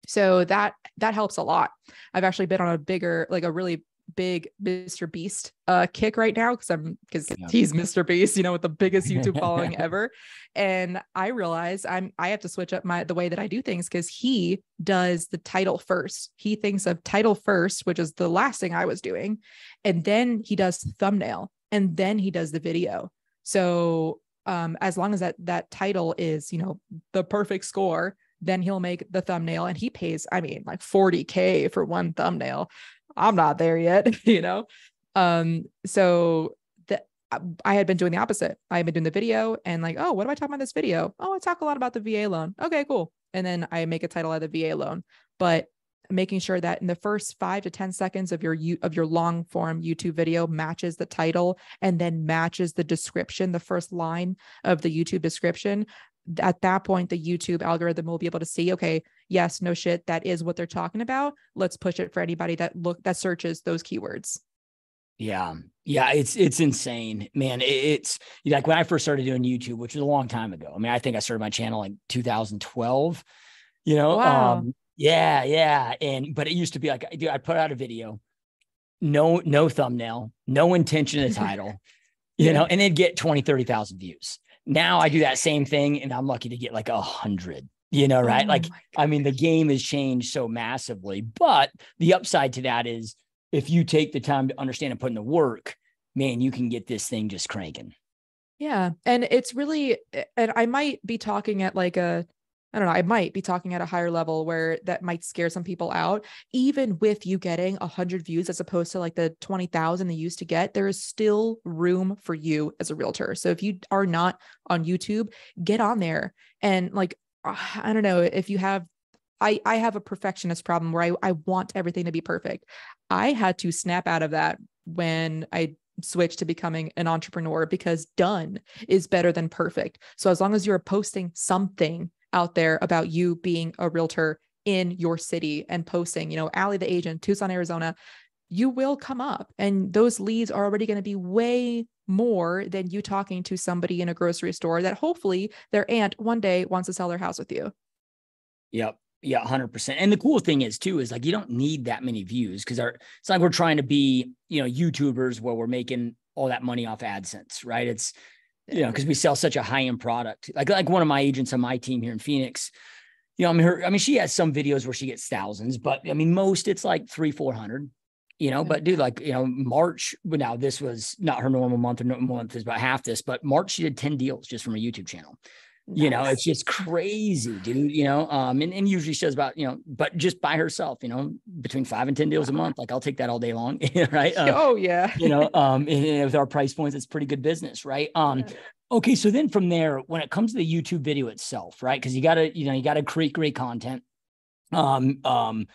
So that that helps a lot. I've actually been on a bigger, like a really big Mr. Beast uh kick right now because I'm because yeah. he's Mr. Beast, you know, with the biggest YouTube *laughs* following ever. And I realize I'm I have to switch up my the way that I do things because he does the title first. He thinks of title first, which is the last thing I was doing, and then he does thumbnail, and then he does the video. So um, as long as that that title is you know the perfect score then he'll make the thumbnail and he pays i mean like 40k for one thumbnail. I'm not there yet *laughs* you know? Um so the i had been doing the opposite. I had been doing the video and like oh what do i talk about this video? Oh i talk a lot about the va loan. Okay cool. And then i make a title of the va loan. But making sure that in the first five to 10 seconds of your of your long form YouTube video matches the title and then matches the description, the first line of the YouTube description. At that point, the YouTube algorithm will be able to see, okay, yes, no shit, that is what they're talking about. Let's push it for anybody that look that searches those keywords. Yeah. Yeah. It's, it's insane, man. It's like when I first started doing YouTube, which was a long time ago. I mean, I think I started my channel like 2012, you know, wow. um, yeah, yeah. And but it used to be like dude, I put out a video, no, no thumbnail, no intention of title, *laughs* you know, and it'd get 20, 30,000 views. Now I do that same thing and I'm lucky to get like a hundred, you know, right? Oh like, I mean, the game has changed so massively, but the upside to that is if you take the time to understand and put in the work, man, you can get this thing just cranking. Yeah. And it's really, and I might be talking at like a I don't know, I might be talking at a higher level where that might scare some people out. Even with you getting 100 views as opposed to like the 20,000 they used to get, there is still room for you as a realtor. So if you are not on YouTube, get on there and like ah, I don't know if you have I I have a perfectionist problem where I I want everything to be perfect. I had to snap out of that when I switched to becoming an entrepreneur because done is better than perfect. So as long as you're posting something out there about you being a realtor in your city and posting, you know, Ali the agent, Tucson, Arizona, you will come up and those leads are already going to be way more than you talking to somebody in a grocery store that hopefully their aunt one day wants to sell their house with you. Yep. Yeah, hundred percent. And the cool thing is too is like you don't need that many views because our it's like we're trying to be you know YouTubers where we're making all that money off AdSense, right? It's you know because we sell such a high end product. Like like one of my agents on my team here in Phoenix, you know, I mean her, I mean she has some videos where she gets thousands, but I mean most it's like three four hundred. You know, but dude, like you know, March. Now this was not her normal month or normal month is about half this, but March she did ten deals just from a YouTube channel you know it's just crazy dude you know um and, and usually she does about you know but just by herself you know between five and ten deals a month like i'll take that all day long *laughs* right uh, oh yeah you know *laughs* um and with our price points it's pretty good business right um yeah. okay so then from there when it comes to the youtube video itself right because you gotta you know you gotta create great content um um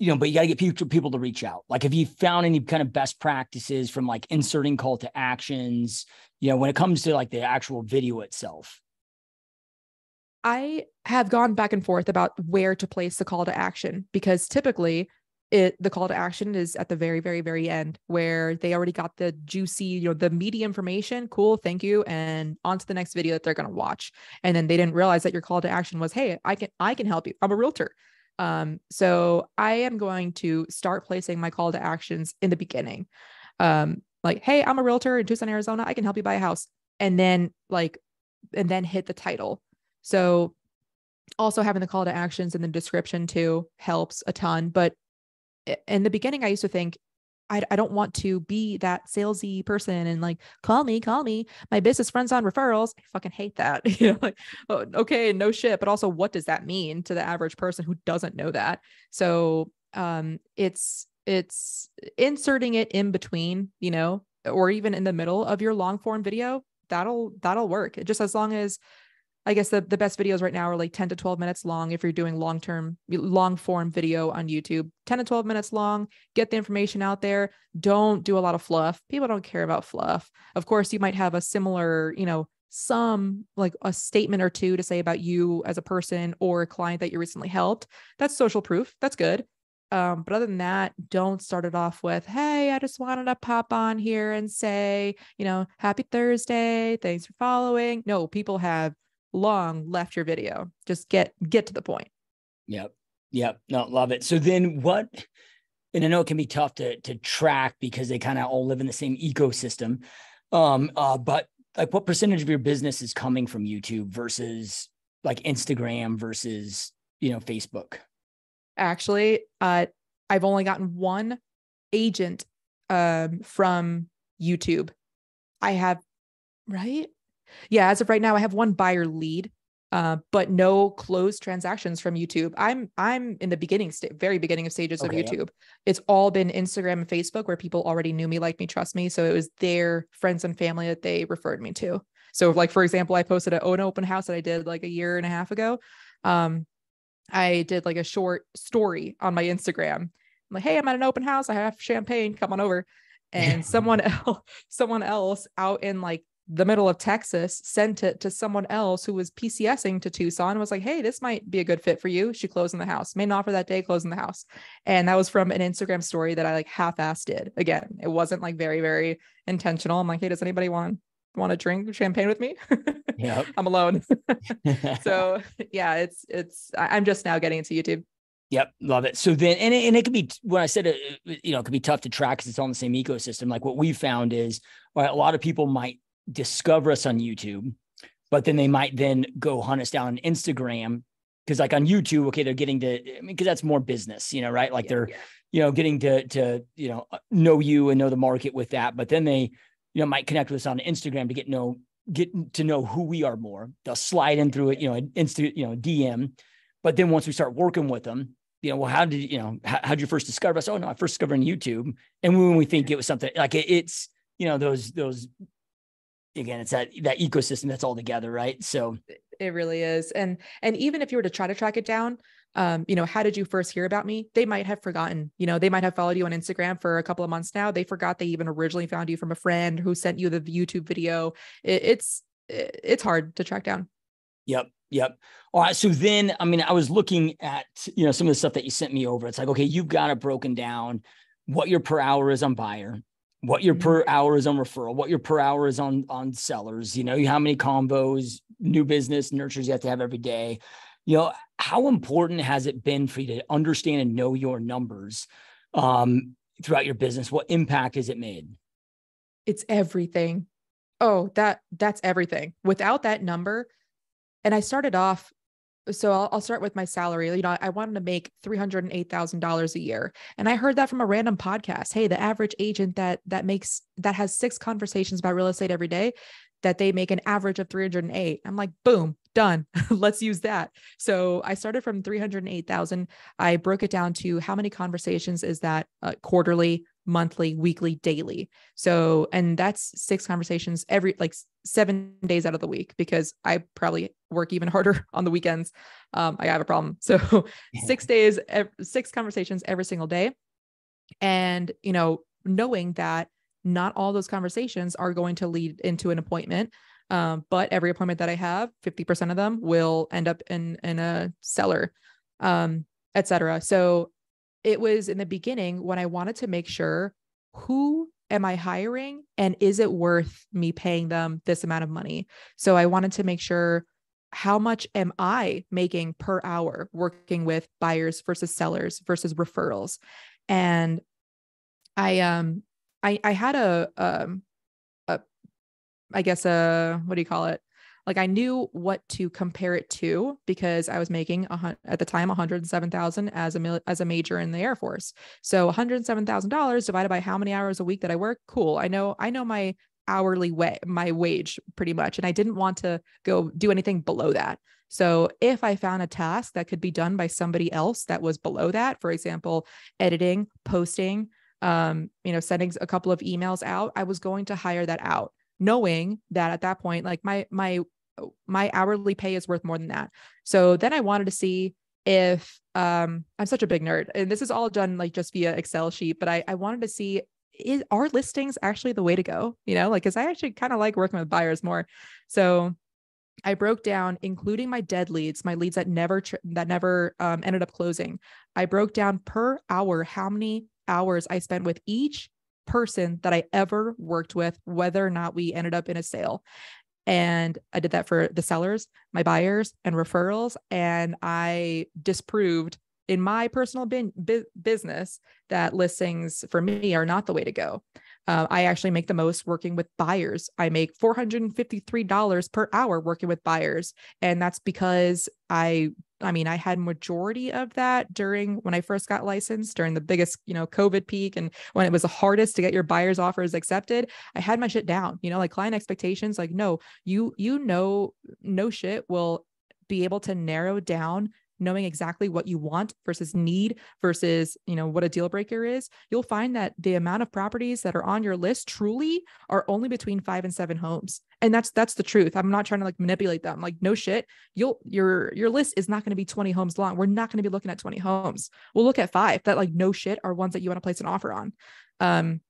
you know, but you got to get people people to reach out. Like, have you found any kind of best practices from like inserting call to actions? You know, when it comes to like the actual video itself. I have gone back and forth about where to place the call to action because typically it the call to action is at the very very very end where they already got the juicy you know the media information. Cool. Thank you. And on to the next video that they're going to watch. And then they didn't realize that your call to action was hey i can i can help you. I'm a realtor. Um so i am going to start placing my call to actions in the beginning. Um like hey i'm a realtor in tucson arizona. I can help you buy a house. And then like and then hit the title so also having the call to actions in the description too helps a ton. But in the beginning, I used to think, I, I don't want to be that salesy person and like call me, call me. My business friends on referrals. I fucking hate that. *laughs* you know, like oh, okay, no shit. But also, what does that mean to the average person who doesn't know that? So um, it's it's inserting it in between, you know, or even in the middle of your long form video. That'll that'll work. Just as long as I guess the, the best videos right now are like 10 to 12 minutes long if you're doing long term, long form video on YouTube. 10 to 12 minutes long, get the information out there. Don't do a lot of fluff. People don't care about fluff. Of course, you might have a similar, you know, some like a statement or two to say about you as a person or a client that you recently helped. That's social proof. That's good. Um, but other than that, don't start it off with, Hey, I just wanted to pop on here and say, you know, happy Thursday. Thanks for following. No, people have long left your video. Just get get to the point. Yep. Yep. No, love it. So then what and I know it can be tough to to track because they kind of all live in the same ecosystem. Um, uh, but like what percentage of your business is coming from YouTube versus like Instagram versus you know Facebook? Actually, uh I've only gotten one agent um from YouTube. I have right? Yeah, as of right now, I have one buyer lead, uh, but no closed transactions from YouTube. I'm I'm in the beginning very beginning of stages okay, of YouTube. It's all been Instagram and Facebook where people already knew me, like me, trust me. So it was their friends and family that they referred me to. So, like for example, I posted an open house that I did like a year and a half ago. Um, I did like a short story on my Instagram. I'm like, hey, I'm at an open house. I have champagne. Come on over. And someone *laughs* else, someone else out in like the middle of Texas sent it to someone else who was PCSing to Tucson was like, Hey, this might be a good fit for you. She closed in the house, made an offer that day, closed in the house. And that was from an Instagram story that I like half assed did. Again, it wasn't like very, very intentional. I'm like, Hey, does anybody want want to drink champagne with me? *laughs* Yeah, I'm alone. *laughs* so yeah, it's, it's, I'm just now getting into YouTube. Yep, love it. So then, and it, and it could be when I said it, you know, it could be tough to track because it's all in the same ecosystem. Like what we found is, well, a lot of people might discover us on YouTube, but then they might then go hunt us down on Instagram. Cause like on YouTube, okay, they're getting to, I mean, cause that's more business, you know, right? Like yeah, they're, yeah. you know, getting to, to, you know, know you and know the market with that. But then they, you know, might connect with us on Instagram to get know, get to know who we are more. They'll slide in through it, you know, Insta, you know, DM. But then once we start working with them, you know, well, how did you know, how'd you first discover us? Oh no, I first discovered on YouTube. And when we think it was something like it, it's, you know, those, those again it's that that ecosystem that's all together right? So it really is. And and even if you were to try to track it down um you know how did you first hear about me? They might have forgotten you know they might have followed you on instagram for a couple of months now. They forgot they even originally found you from a friend who sent you the youtube video. It, it's it's hard to track down. Yep Yep. All right. So then, I mean, I was looking at, you know, some of the stuff that you sent me over. It's like, okay, you've got it broken down. What your per hour is on buyer, what your per mm-hmm. hour is on referral, what your per hour is on on sellers, you know, how many combos, new business nurtures you have to have every day. you know, how important has it been for you to understand and know your numbers um, throughout your business? What impact has it made? It's everything. Oh, that that's everything. Without that number, and I started off so I'll, I'll, start with my salary. You know, I wanted to make three hundred and eight thousand dollars a year, and I heard that from a random podcast. Hey, the average agent that that makes that has six conversations about real estate every day, that they make an average of three hundred and eight. I'm like, boom, done. *laughs* Let's use that. So I started from three hundred and eight thousand. I broke it down to how many conversations is that uh, quarterly, monthly, weekly, daily. So, and that's six conversations every like seven days out of the week because I probably work even harder *laughs* on the weekends. Um, I have a problem. *laughs* So, yeah. six days, six conversations every single day. And, you know, knowing that not all those conversations are going to lead into an appointment. Um, but every appointment that I have, 50% of them will end up in, in a seller, um, etc. So it was in the beginning when I wanted to make sure who am I hiring and is it worth me paying them this amount of money? So I wanted to make sure how much am I making per hour working with buyers versus sellers versus referrals? And I um I I had a um a I guess a what do you call it? Like I knew what to compare it to because I was making a, at the time 107,000 as a as a major in the Air Force. So $107,000 divided by how many hours a week that I work, cool. I know I know my hourly way my wage pretty much and I didn't want to go do anything below that. So if I found a task that could be done by somebody else that was below that, for example, editing, posting, um, you know, sending a couple of emails out, I was going to hire that out knowing that at that point like my my my hourly pay is worth more than that. So then I wanted to see if um, I'm such a big nerd, and this is all done like just via Excel sheet, but I, I wanted to see is are listings actually the way to go? You know, like because I actually kind of like working with buyers more. So I broke down, including my dead leads, my leads that never tr- that never um, ended up closing. I broke down per hour how many hours I spent with each person that I ever worked with, whether or not we ended up in a sale. And I did that for the sellers, my buyers, and referrals. And I disproved in my personal bin, bu- business that listings for me are not the way to go. Uh, I actually make the most working with buyers. I make $453 per hour working with buyers. And that's because I I mean, I had majority of that during when I first got licensed during the biggest, you know, COVID peak and when it was the hardest to get your buyer's offers accepted. I had my shit down, you know, like client expectations. Like, no, you, you know, no shit will be able to narrow down knowing exactly what you want versus need versus you know what a deal breaker is you'll find that the amount of properties that are on your list truly are only between 5 and 7 homes. And that's that's the truth. I'm not trying to like manipulate them. Like no shit. You'll your your list is not going to be 20 homes long. We're not going to be looking at 20 homes. We'll look at 5 that like no shit are ones that you want to place an offer on. Um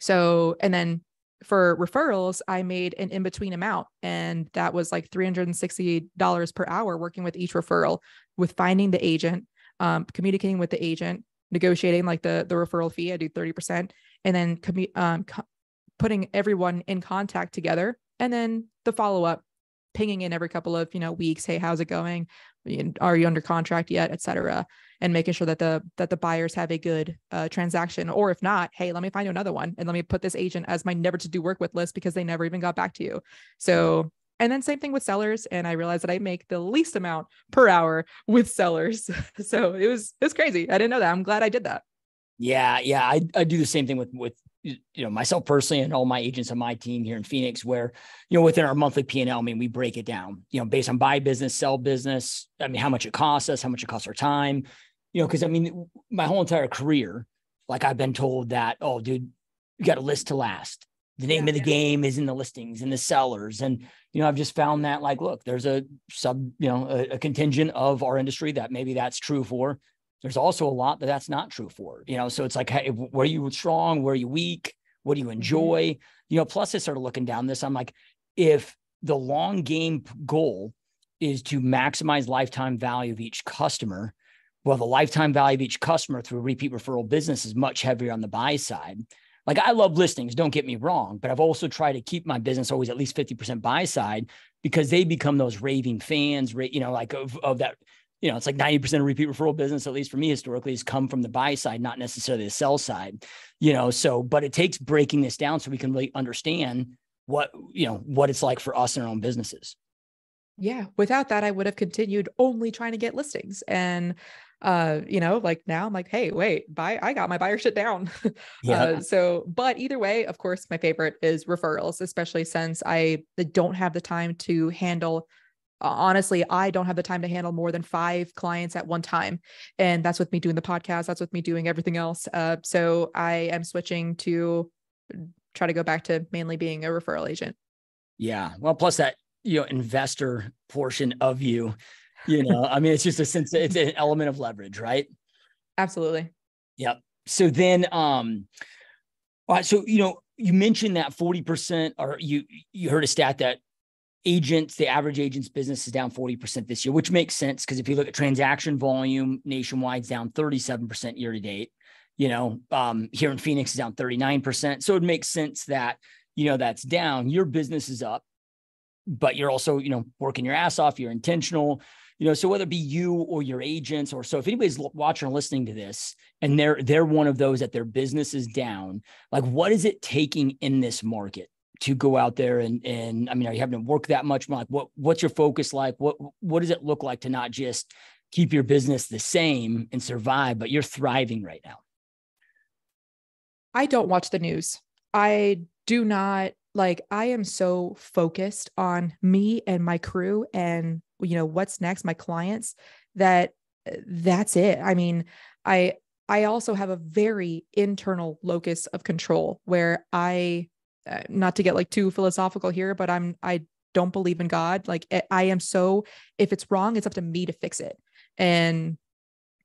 so and then for referrals, I made an in between amount, and that was like $360 per hour working with each referral, with finding the agent, um, communicating with the agent, negotiating like the, the referral fee. I do 30%, and then commu- um, co- putting everyone in contact together, and then the follow up, pinging in every couple of you know weeks. Hey, how's it going? Are you under contract yet, etc and making sure that the that the buyers have a good uh, transaction or if not hey let me find you another one and let me put this agent as my never to do work with list because they never even got back to you so and then same thing with sellers and i realized that i make the least amount per hour with sellers. *laughs* So it was it was crazy. I didn't know that. I'm glad i did that. Yeah yeah i, I do the same thing with with you know myself personally and all my agents on my team here in phoenix where you know within our monthly p&l i mean we break it down you know based on buy business sell business i mean how much it costs us how much it costs our time you know, because I mean, my whole entire career, like I've been told that, oh, dude, you got a list to last. The name yeah, of the yeah. game is in the listings and the sellers. And, you know, I've just found that like, look, there's a sub, you know, a, a contingent of our industry that maybe that's true for. There's also a lot that that's not true for, you know, so it's like, hey, where are you strong? Where you weak? What do you mm-hmm. enjoy? Mm-hmm. You know, plus I started looking down this. I'm like, if the long game goal is to maximize lifetime value of each customer, well, the lifetime value of each customer through repeat referral business is much heavier on the buy side. Like I love listings, don't get me wrong, but I've also tried to keep my business always at least 50% buy side because they become those raving fans, you know, like of, of that, you know, it's like 90% of repeat referral business, at least for me historically, has come from the buy side, not necessarily the sell side, you know. So, but it takes breaking this down so we can really understand what, you know, what it's like for us in our own businesses. Yeah. Without that, I would have continued only trying to get listings. And uh you know like now i'm like hey wait buy i got my buyer shit down *laughs* yeah. Uh, so but either way of course my favorite is referrals especially since i don't have the time to handle honestly i don't have the time to handle more than five clients at one time and that's with me doing the podcast that's with me doing everything else uh so i am switching to try to go back to mainly being a referral agent yeah well plus that you know investor portion of you you know, I mean, it's just a sense, it's an element of leverage, right? Absolutely. Yep. So then, um, all right. So, you know, you mentioned that 40% or you, you heard a stat that agents, the average agent's business is down 40% this year, which makes sense. Cause if you look at transaction volume nationwide's down 37% year to date, you know, um, here in Phoenix is down 39%. So it makes sense that, you know, that's down. Your business is up, but you're also, you know, working your ass off. You're intentional you know so whether it be you or your agents or so if anybody's watching or listening to this and they're they're one of those that their business is down like what is it taking in this market to go out there and and i mean are you having to work that much more? like what what's your focus like? What what does it look like to not just keep your business the same and survive but you're thriving right now? I don't watch the news. I do not like i am so focused on me and my crew and you know what's next my clients that uh, that's it. I mean i i also have a very internal locus of control where i uh, not to get like too philosophical here but i'm i don't believe in god. Like eh, i am so if it's wrong it's up to me to fix it. And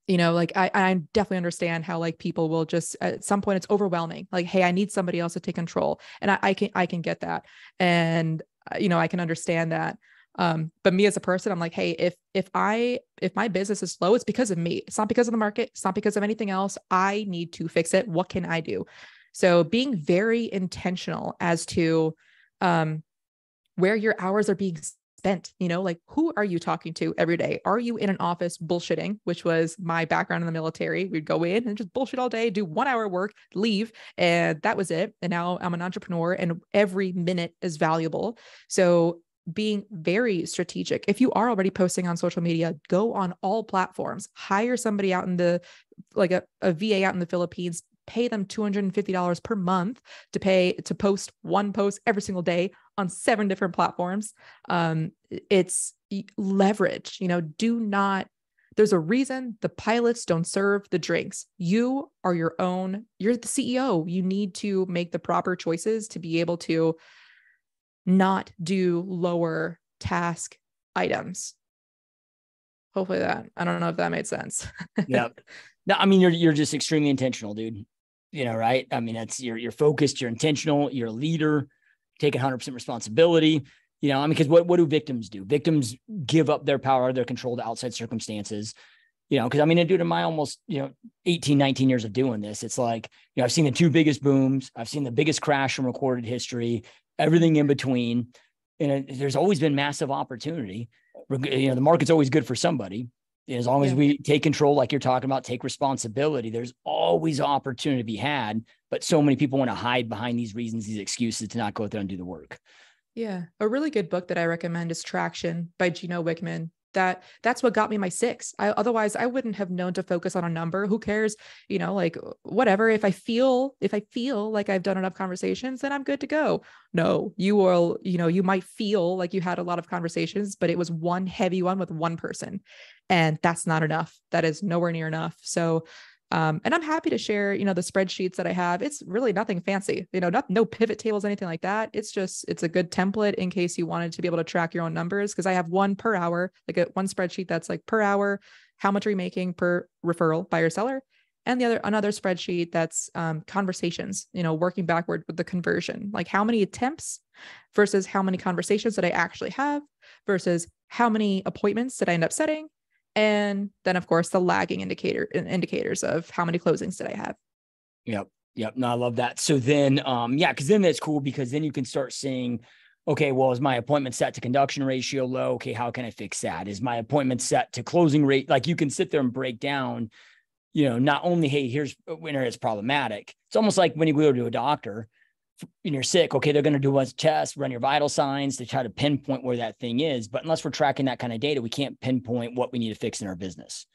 you know like i i definitely understand how like people will just at some point it's overwhelming. Like hey i need somebody else to take control. And i, I can i can get that. And uh, you know i can understand that um, but me as a person, I'm like, hey, if if I if my business is slow, it's because of me. It's not because of the market. It's not because of anything else. I need to fix it. What can I do? So being very intentional as to um, where your hours are being spent. You know, like who are you talking to every day? Are you in an office bullshitting, which was my background in the military? We'd go in and just bullshit all day, do one hour work, leave, and that was it. And now I'm an entrepreneur, and every minute is valuable. So being very strategic. If you are already posting on social media, go on all platforms, hire somebody out in the like a, a VA out in the Philippines, pay them $250 per month to pay to post one post every single day on seven different platforms. Um, it's leverage, you know, do not there's a reason the pilots don't serve the drinks. You are your own, you're the CEO. You need to make the proper choices to be able to not do lower task items. Hopefully that I don't know if that made sense. *laughs* yeah. No, I mean you're you're just extremely intentional, dude. You know, right? I mean, that's you're you're focused, you're intentional, you're a leader, taking 100% responsibility. You know, I mean, because what, what do victims do? Victims give up their power, their control to outside circumstances you know, because I mean, dude, in my almost, you know, 18, 19 years of doing this, it's like, you know, I've seen the two biggest booms, I've seen the biggest crash in recorded history, everything in between. And there's always been massive opportunity. You know, the market's always good for somebody. As long yeah. as we take control, like you're talking about, take responsibility, there's always opportunity to be had. But so many people want to hide behind these reasons, these excuses to not go out there and do the work. Yeah. A really good book that I recommend is Traction by Gino Wickman that that's what got me my six. I, otherwise, I wouldn't have known to focus on a number. Who cares? You know, like whatever. If I feel, if I feel like I've done enough conversations, then I'm good to go. No, you will, you know, you might feel like you had a lot of conversations, but it was one heavy one with one person. And that's not enough. That is nowhere near enough. So um, and I'm happy to share, you know, the spreadsheets that I have. It's really nothing fancy, you know, not no pivot tables, anything like that. It's just it's a good template in case you wanted to be able to track your own numbers. Because I have one per hour, like a one spreadsheet that's like per hour, how much are you making per referral buyer seller, and the other another spreadsheet that's um, conversations, you know, working backward with the conversion, like how many attempts versus how many conversations that I actually have versus how many appointments did I end up setting and then of course the lagging indicator indicators of how many closings did I have. Yep. Yep. No, I love that. So then um yeah, because then that's cool because then you can start seeing okay, well, is my appointment set to conduction ratio low? Okay, how can I fix that? Is my appointment set to closing rate? Like you can sit there and break down, you know, not only, hey, here's when it's problematic. It's almost like when you go to a doctor and you're sick, okay, they're going to do a test, run your vital signs to try to pinpoint where that thing is. But unless we're tracking that kind of data, we can't pinpoint what we need to fix in our business.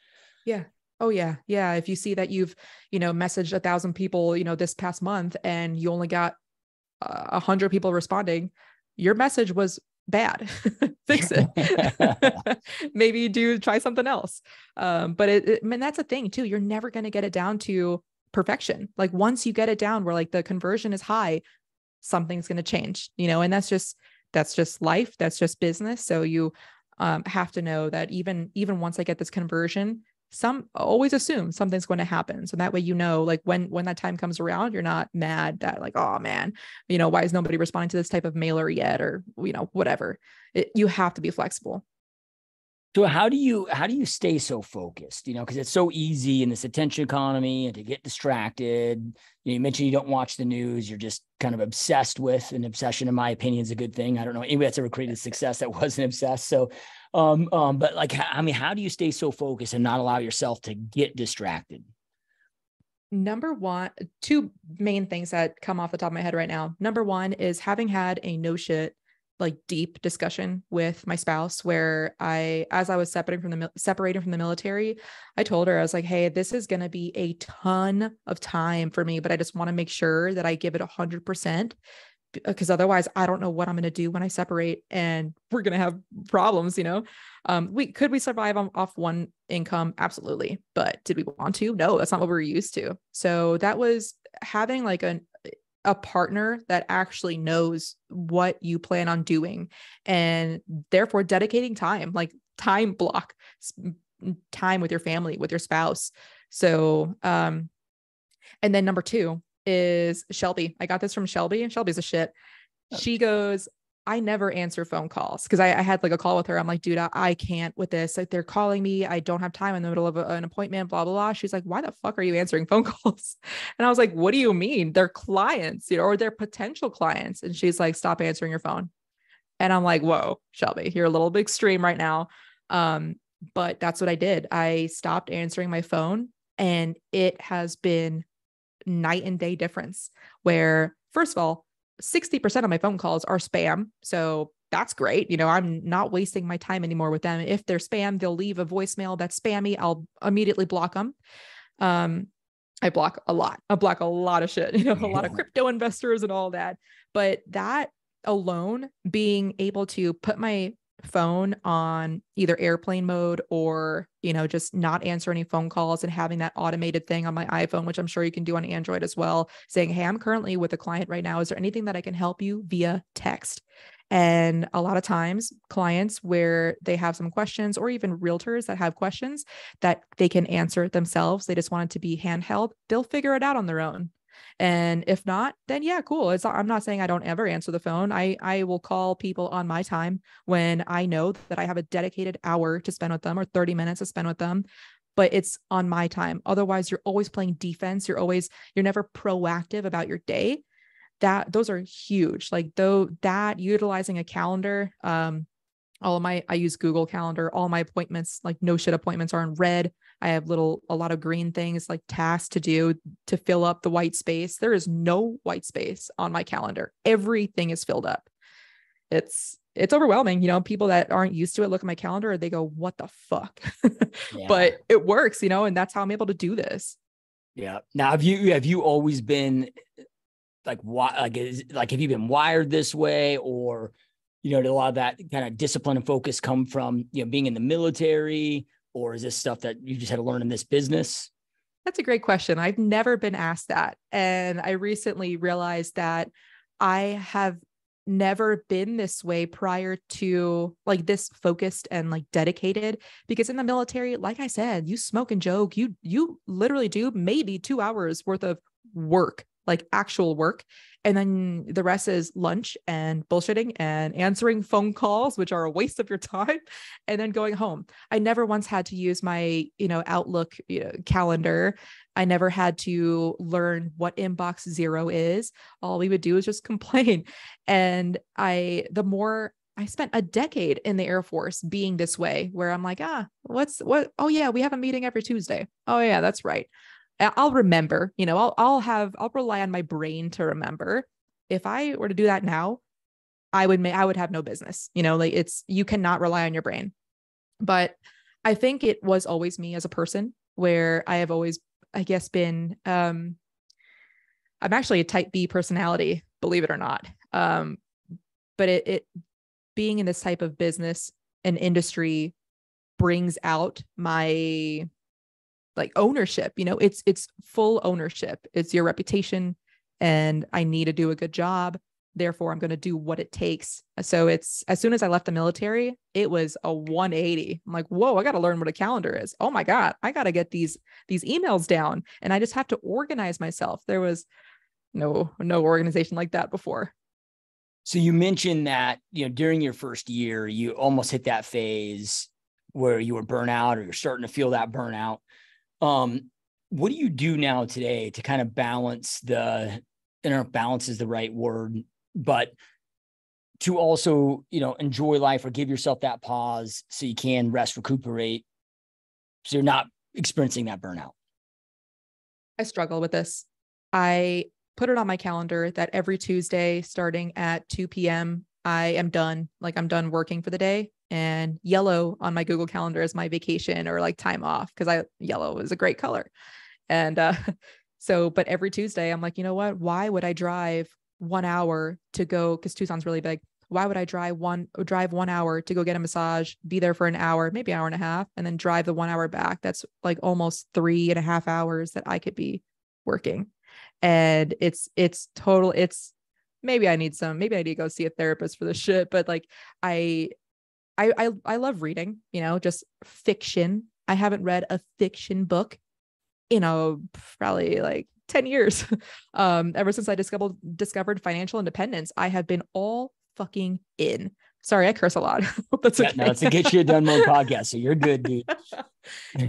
Yeah. Oh yeah. Yeah. If you see that you've, you know, messaged a thousand people, you know, this past month and you only got a uh, hundred people responding, your message was bad *laughs* fix it *laughs* maybe do try something else um, but it, it, I mean, that's a thing too you're never going to get it down to perfection. Like once you get it down where like the conversion is high something's going to change you know and that's just that's just life that's just business. So you um, have to know that even even once i get this conversion some always assume something's going to happen. So that way you know like when when that time comes around you're not mad that like oh man you know why is nobody responding to this type of mailer yet? or you know whatever. It, you have to be flexible so how do you how do you stay so focused? You know because it's so easy in this attention economy and to get distracted. You, know, you mentioned you don't watch the news. You're just kind of obsessed with an obsession in my opinion is a good thing. I don't know anybody that's ever created success that *laughs* wasn't obsessed. So um, um, but like, I mean, how do you stay so focused and not allow yourself to get distracted? Number one, two main things that come off the top of my head right now. Number one is having had a no shit, like deep discussion with my spouse where I, as I was separating from the separating from the military, I told her I was like, "Hey, this is going to be a ton of time for me, but I just want to make sure that I give it a hundred percent because otherwise I don't know what I'm going to do when I separate and we're going to have problems, you know. Um we could we survive on, off one income absolutely, but did we want to? No, that's not what we are used to. So that was having like an a partner that actually knows what you plan on doing and therefore dedicating time, like time block time with your family, with your spouse. So um and then number 2, is Shelby. I got this from Shelby, and Shelby's a shit. Oh. She goes, I never answer phone calls because I, I, had like a call with her. I'm like, dude, I, I, can't with this. Like, they're calling me. I don't have time in the middle of a, an appointment, blah, blah, blah. She's like, why the fuck are you answering phone *laughs* calls? And I was like, what do you mean? They're clients, you know, or they're potential clients. And she's like, stop answering your phone. And I'm like, whoa, Shelby, you're a little bit extreme right now. Um, but that's what I did. I stopped answering my phone and it has been night and day difference where first of all 60% of my phone calls are spam. So that's great. You know i'm not wasting my time anymore with them. If they're spam they'll leave a voicemail that's spammy. I'll immediately block them um i block a lot. I block a lot of shit *laughs* you know a lot of crypto investors and all that. But that alone being able to put my phone on either airplane mode or you know just not answer any phone calls and having that automated thing on my iphone which i'm sure you can do on android as well saying hey i'm currently with a client right now. Is there anything that i can help you via text? And a lot of times clients where they have some questions or even realtors that have questions that they can answer themselves they just want it to be handheld they'll figure it out on their own and if not, then yeah, cool. It's I'm not saying I don't ever answer the phone. I I will call people on my time when I know that I have a dedicated hour to spend with them or 30 minutes to spend with them but it's on my time. Otherwise, you're always playing defense. You're always, you're never proactive about your day. That those are huge. Like though that utilizing a calendar, um, all of my I use Google Calendar, all my appointments, like no shit appointments are in red. I have little, a lot of green things like tasks to do to fill up the white space. There is no white space on my calendar. Everything is filled up. It's, it's overwhelming. You know, people that aren't used to it look at my calendar and they go, what the fuck? *laughs* yeah. But it works, you know, and that's how I'm able to do this. Yeah. Now, have you, have you always been like, why, like, is, like, have you been wired this way or, you know, did a lot of that kind of discipline and focus come from, you know, being in the military or is this stuff that you just had to learn in this business? That's a great question. I've never been asked that. And I recently realized that I have never been this way prior to like this focused and like dedicated because in the military like i said you smoke and joke you you literally do maybe 2 hours worth of work like actual work and then the rest is lunch and bullshitting and answering phone calls, which are a waste of your time, *laughs* and then going home. I never once had to use my, you know, Outlook you know, calendar I never had to learn what inbox zero is. All we would do is just *laughs* complain. And I, the more I spent a decade in the Air Force being this way, where I'm like, ah, what's what? Oh, yeah, we have a meeting every Tuesday. Oh, yeah, that's right. I'll remember, you know, I'll, I'll have, I'll rely on my brain to remember. If I were to do that now, I would make, I would have no business, you know, like it's, you cannot rely on your brain. But I think it was always me as a person where I have always, I guess, been, um, I'm actually a type B personality, believe it or not. Um, but it, it being in this type of business and industry brings out my like ownership you know it's it's full ownership. It's your reputation and i need to do a good job. Therefore i'm going to do what it takes. So it's as soon as i left the military it was a 180 i'm like whoa i got to learn what a calendar is. Oh my god i got to get these these emails down. And i just have to organize myself. There was no no organization like that before. So you mentioned that you know during your first year you almost hit that phase where you were burnout or you're starting to feel that burnout um, what do you do now today to kind of balance the, I don't know balance is the right word, but to also, you know, enjoy life or give yourself that pause so you can rest, recuperate, so you're not experiencing that burnout? I struggle with this. I put it on my calendar that every Tuesday, starting at 2 p.m., I am done. Like I'm done working for the day and yellow on my Google Calendar as my vacation or like time off because I yellow is a great color. And uh, *laughs* so, but every Tuesday, I'm like, you know what? Why would I drive one hour to go? Because Tucson's really big. Why would I drive one drive one hour to go get a massage, be there for an hour, maybe an hour and a half, and then drive the one hour back? That's like almost three and a half hours that I could be working. And it's it's total, it's maybe I need some, maybe I need to go see a therapist for this shit. But like I I, I I love reading, you know, just fiction. I haven't read a fiction book in a probably like 10 years. *laughs* um, ever since I discovered discovered financial independence, I have been all fucking in. Sorry, I curse a lot. *laughs* That's okay. Yeah, no, it's a get you done more *laughs* podcast. So you're good, dude.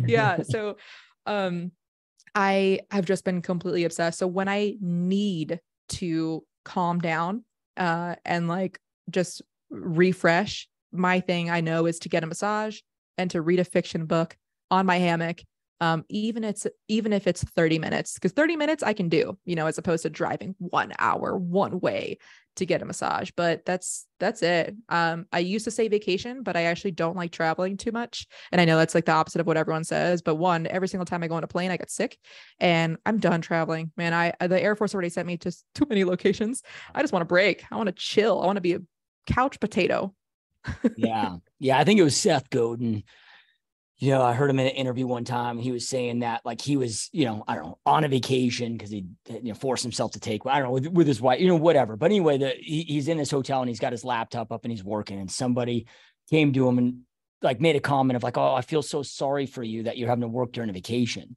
yeah. So um I have just been completely obsessed. So when I need to calm down uh and like just refresh my thing I know is to get a massage and to read a fiction book on my hammock. Um, even it's even if it's 30 minutes, because 30 minutes I can do, you know, as opposed to driving one hour one way to get a massage. But that's that's it. Um, I used to say vacation, but I actually don't like traveling too much. And I know that's like the opposite of what everyone says. But one, every single time I go on a plane, I get sick and I'm done traveling. Man, I the Air Force already sent me to too many locations. I just want to break. I want to chill. I want to be a couch potato yeah. Yeah. I think it was Seth Godin. You know, I heard him in an interview one time. He was saying that like he was, you know, I don't know, on a vacation because he, you know, forced himself to take, I don't know, with, with his wife, you know, whatever. But anyway, the, he, he's in his hotel and he's got his laptop up and he's working. And somebody came to him and like made a comment of like, oh, I feel so sorry for you that you're having to work during a vacation.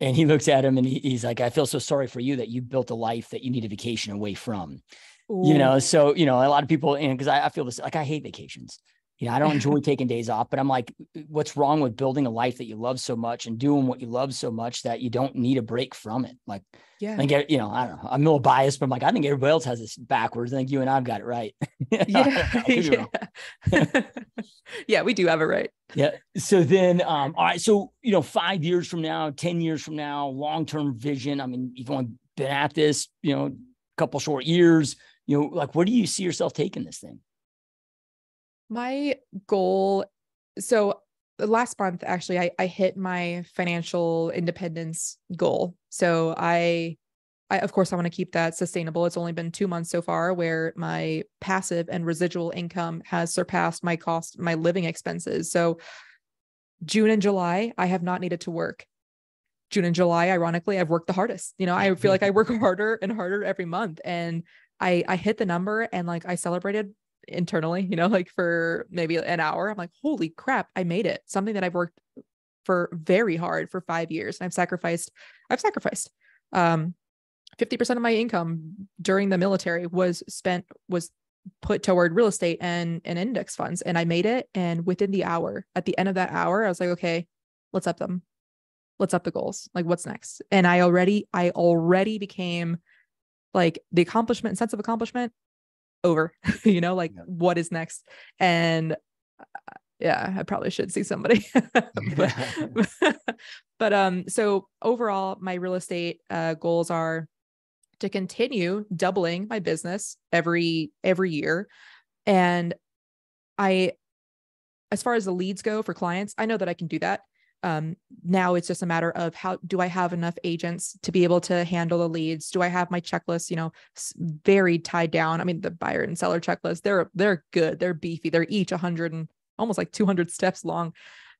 And he looks at him and he, he's like, I feel so sorry for you that you built a life that you need a vacation away from. Ooh. You know, so you know, a lot of people, and because I, I feel this, like I hate vacations. You know, I don't enjoy *laughs* taking days off, but I'm like, what's wrong with building a life that you love so much and doing what you love so much that you don't need a break from it? Like, yeah, I get, you know, I don't know, I'm a little biased, but I'm like, I think everybody else has this backwards. I think you and I've got it right. *laughs* yeah, *laughs* yeah. yeah, we do have it right. Yeah. So then, um, all right. So you know, five years from now, ten years from now, long term vision. I mean, you've only been at this, you know, a couple short years you know, like where do you see yourself taking this thing? My goal. So last month, actually, I, I hit my financial independence goal. So I, I of course I want to keep that sustainable. It's only been two months so far where my passive and residual income has surpassed my cost, my living expenses. So June and July, I have not needed to work. June and July, ironically, I've worked the hardest. You know, I feel mm-hmm. like I work *laughs* harder and harder every month. And I I hit the number and like I celebrated internally, you know, *laughs* like for maybe an hour. I'm like, holy crap, I made it. Something that I've worked for very hard for five years. And I've sacrificed, I've sacrificed. Um 50% of my income during the military was spent was put toward real estate and and index funds and I made it and within the hour at the end of that hour I was like okay let's up them let's up the goals. Like what's next? And I already, I already became like the accomplishment, sense of accomplishment over, *laughs* you know, like yeah. what is next? And uh, yeah, I probably should see somebody. *laughs* *laughs* but, but um, so overall, my real estate uh, goals are to continue doubling my business every every year, and I, as far as the leads go for clients, I know that I can do that. Um, now it's just a matter of how do I have enough agents to be able to handle the leads? Do I have my checklist, you know, very tied down? I mean, the buyer and seller checklist, they're they're good, they're beefy, they're each 100 and almost like 200 *laughs* steps long.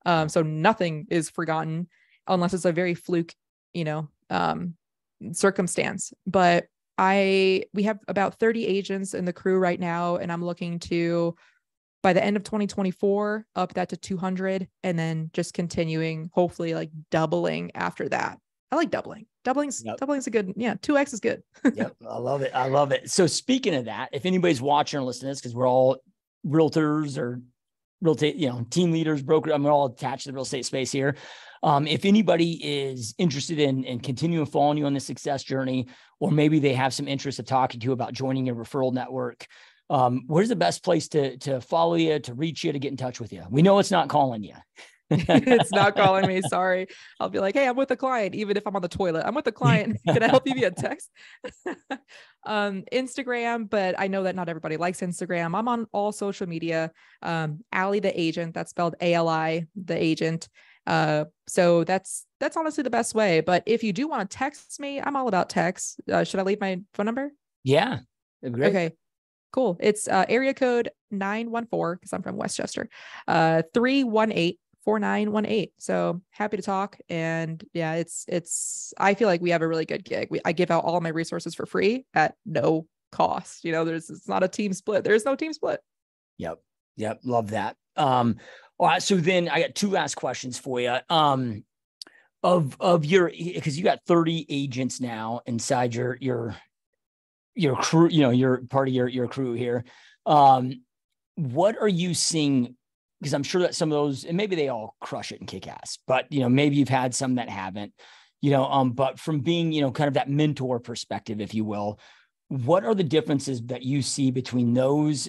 Um, so nothing is forgotten unless it's a very fluke, you know, um, circumstance. But I we have about 30 agents in the crew right now, and I'm looking to by the end of 2024 up that to 200 and then just continuing hopefully like doubling after that. I like doubling. Doubling's yep. doubling's a good yeah 2x is good. *laughs* Yep i love it i love it. So speaking of that if anybody's watching or listening to this because we're all realtors or real estate you know team leaders broker i'm all attached to the real estate space here. Um, if anybody is interested in, in continuing following you on the success journey, or maybe they have some interest of talking to you about joining your referral network, um, where's the best place to to follow you, to reach you, to get in touch with you? We know it's not calling you. *laughs* it's not calling me. *laughs* Sorry. I'll be like, hey, I'm with a client, even if I'm on the toilet. I'm with a client. *laughs* Can I help you via text? um, Instagram, but I know that not everybody likes Instagram. I'm on all social media. Um, Ali the agent, that's spelled A-L-I, the agent. Uh, so that's that's honestly the best way. But if you do want to text me, I'm all about text. Uh, should I leave my phone number? Yeah. Great. Okay. Cool. It's uh, area code 914 because I'm from Westchester. Uh 318 4918. So happy to talk. And yeah, it's it's I feel like we have a really good gig. We I give out all my resources for free at no cost. You know, there's it's not a team split. There's no team split. Yep. Yep. Love that. Um, all right. So then I got two last questions for you. Um of of your because you got 30 agents now inside your your your crew, you know, you're part of your your crew here. Um, what are you seeing? Because I'm sure that some of those, and maybe they all crush it and kick ass, but you know, maybe you've had some that haven't, you know. Um, but from being, you know, kind of that mentor perspective, if you will, what are the differences that you see between those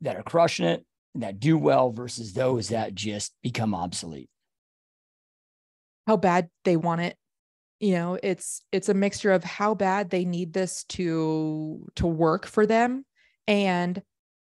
that are crushing it, that do well, versus those that just become obsolete? How bad they want it you know it's it's a mixture of how bad they need this to to work for them and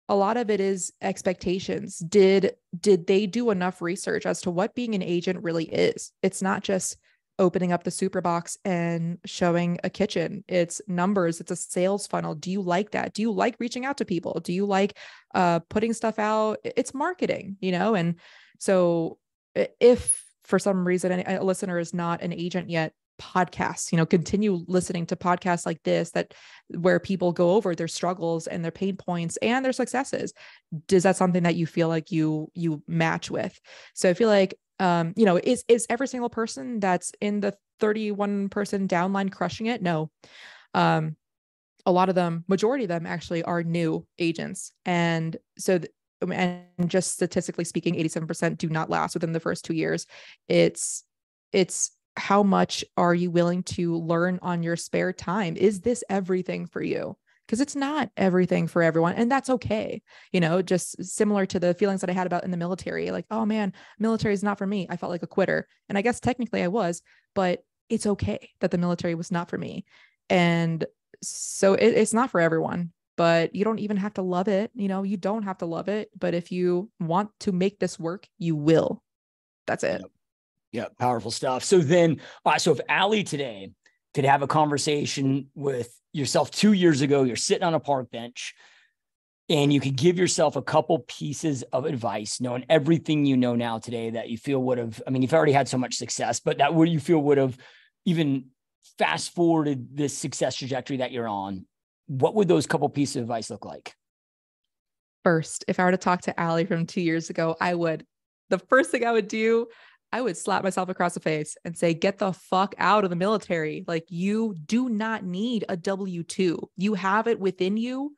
a lot of it is expectations. Did did they do enough research as to what being an agent really is? It's not just opening up the Supra box and showing a kitchen. It's numbers it's a sales funnel. Do you like that? Do you like reaching out to people? Do you like uh putting stuff out? It's marketing you know and so if for some reason a listener is not an agent yet podcasts you know continue listening to podcasts like this that where people go over their struggles and their pain points and their successes. Does that something that you feel like you you match with? So i feel like um you know is is every single person that's in the 31 person downline crushing it? No. Um a lot of them majority of them actually are new agents. And so th- and just statistically speaking 87% do not last within the first 2 years. It's it's how much are you willing to learn on your spare time? Is this everything for you? Because it's not everything for everyone, and that's okay. You know, just similar to the feelings that I had about in the military, like, oh man, military is not for me. I felt like a quitter. And I guess technically I was, but it's okay that the military was not for me. And so it, it's not for everyone, but you don't even have to love it. You know, you don't have to love it. But if you want to make this work, you will. That's it. Yep. Yeah, powerful stuff. So then, right, so if Ali today could have a conversation with yourself two years ago, you're sitting on a park bench and you could give yourself a couple pieces of advice, knowing everything you know now today that you feel would have, I mean, you've already had so much success, but that would you feel would have even fast forwarded this success trajectory that you're on, what would those couple pieces of advice look like? First, if I were to talk to Ali from two years ago, I would, the first thing I would do, I would slap myself across the face and say, get the fuck out of the military. Like, you do not need a W 2. You have it within you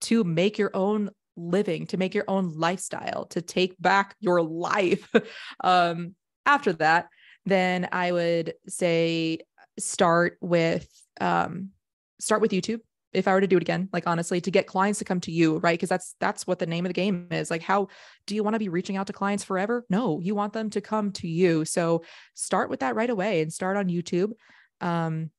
to make your own living, to make your own lifestyle, to take back your life. *laughs* um, after that, then I would say start with um, start with YouTube if I were to do it again, like honestly, to get clients to come to you, right? Because that's that's what the name of the game is. Like, how do you want to be reaching out to clients forever? No, you want them to come to you. So start with that right away and start on YouTube. Um,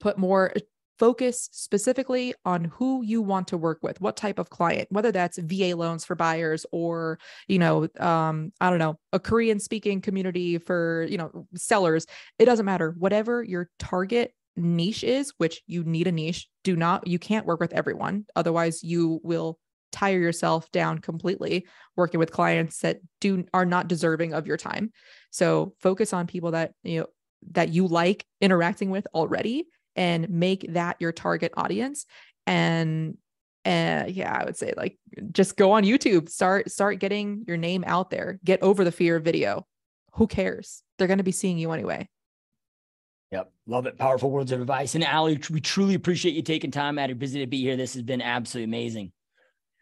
put more focus specifically on who you want to work with what type of client whether that's va loans for buyers or you know um i don't know a korean speaking community for you know sellers it doesn't matter whatever your target niche is, which you need a niche, do not, you can't work with everyone. Otherwise, you will tire yourself down completely working with clients that do are not deserving of your time. So focus on people that, you know, that you like interacting with already and make that your target audience. And and yeah, I would say like just go on YouTube, start start getting your name out there, get over the fear of video. Who cares? They're going to be seeing you anyway. Yep. Love it. Powerful words of advice. And Ali, we truly appreciate you taking time out of busy to be here. This has been absolutely amazing.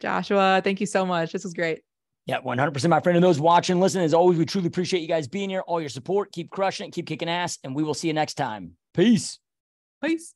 Joshua, thank you so much. This was great. Yeah, 100% my friend. And those watching, listen, as always, we truly appreciate you guys being here, all your support. Keep crushing it, keep kicking ass, and we will see you next time. Peace. Peace.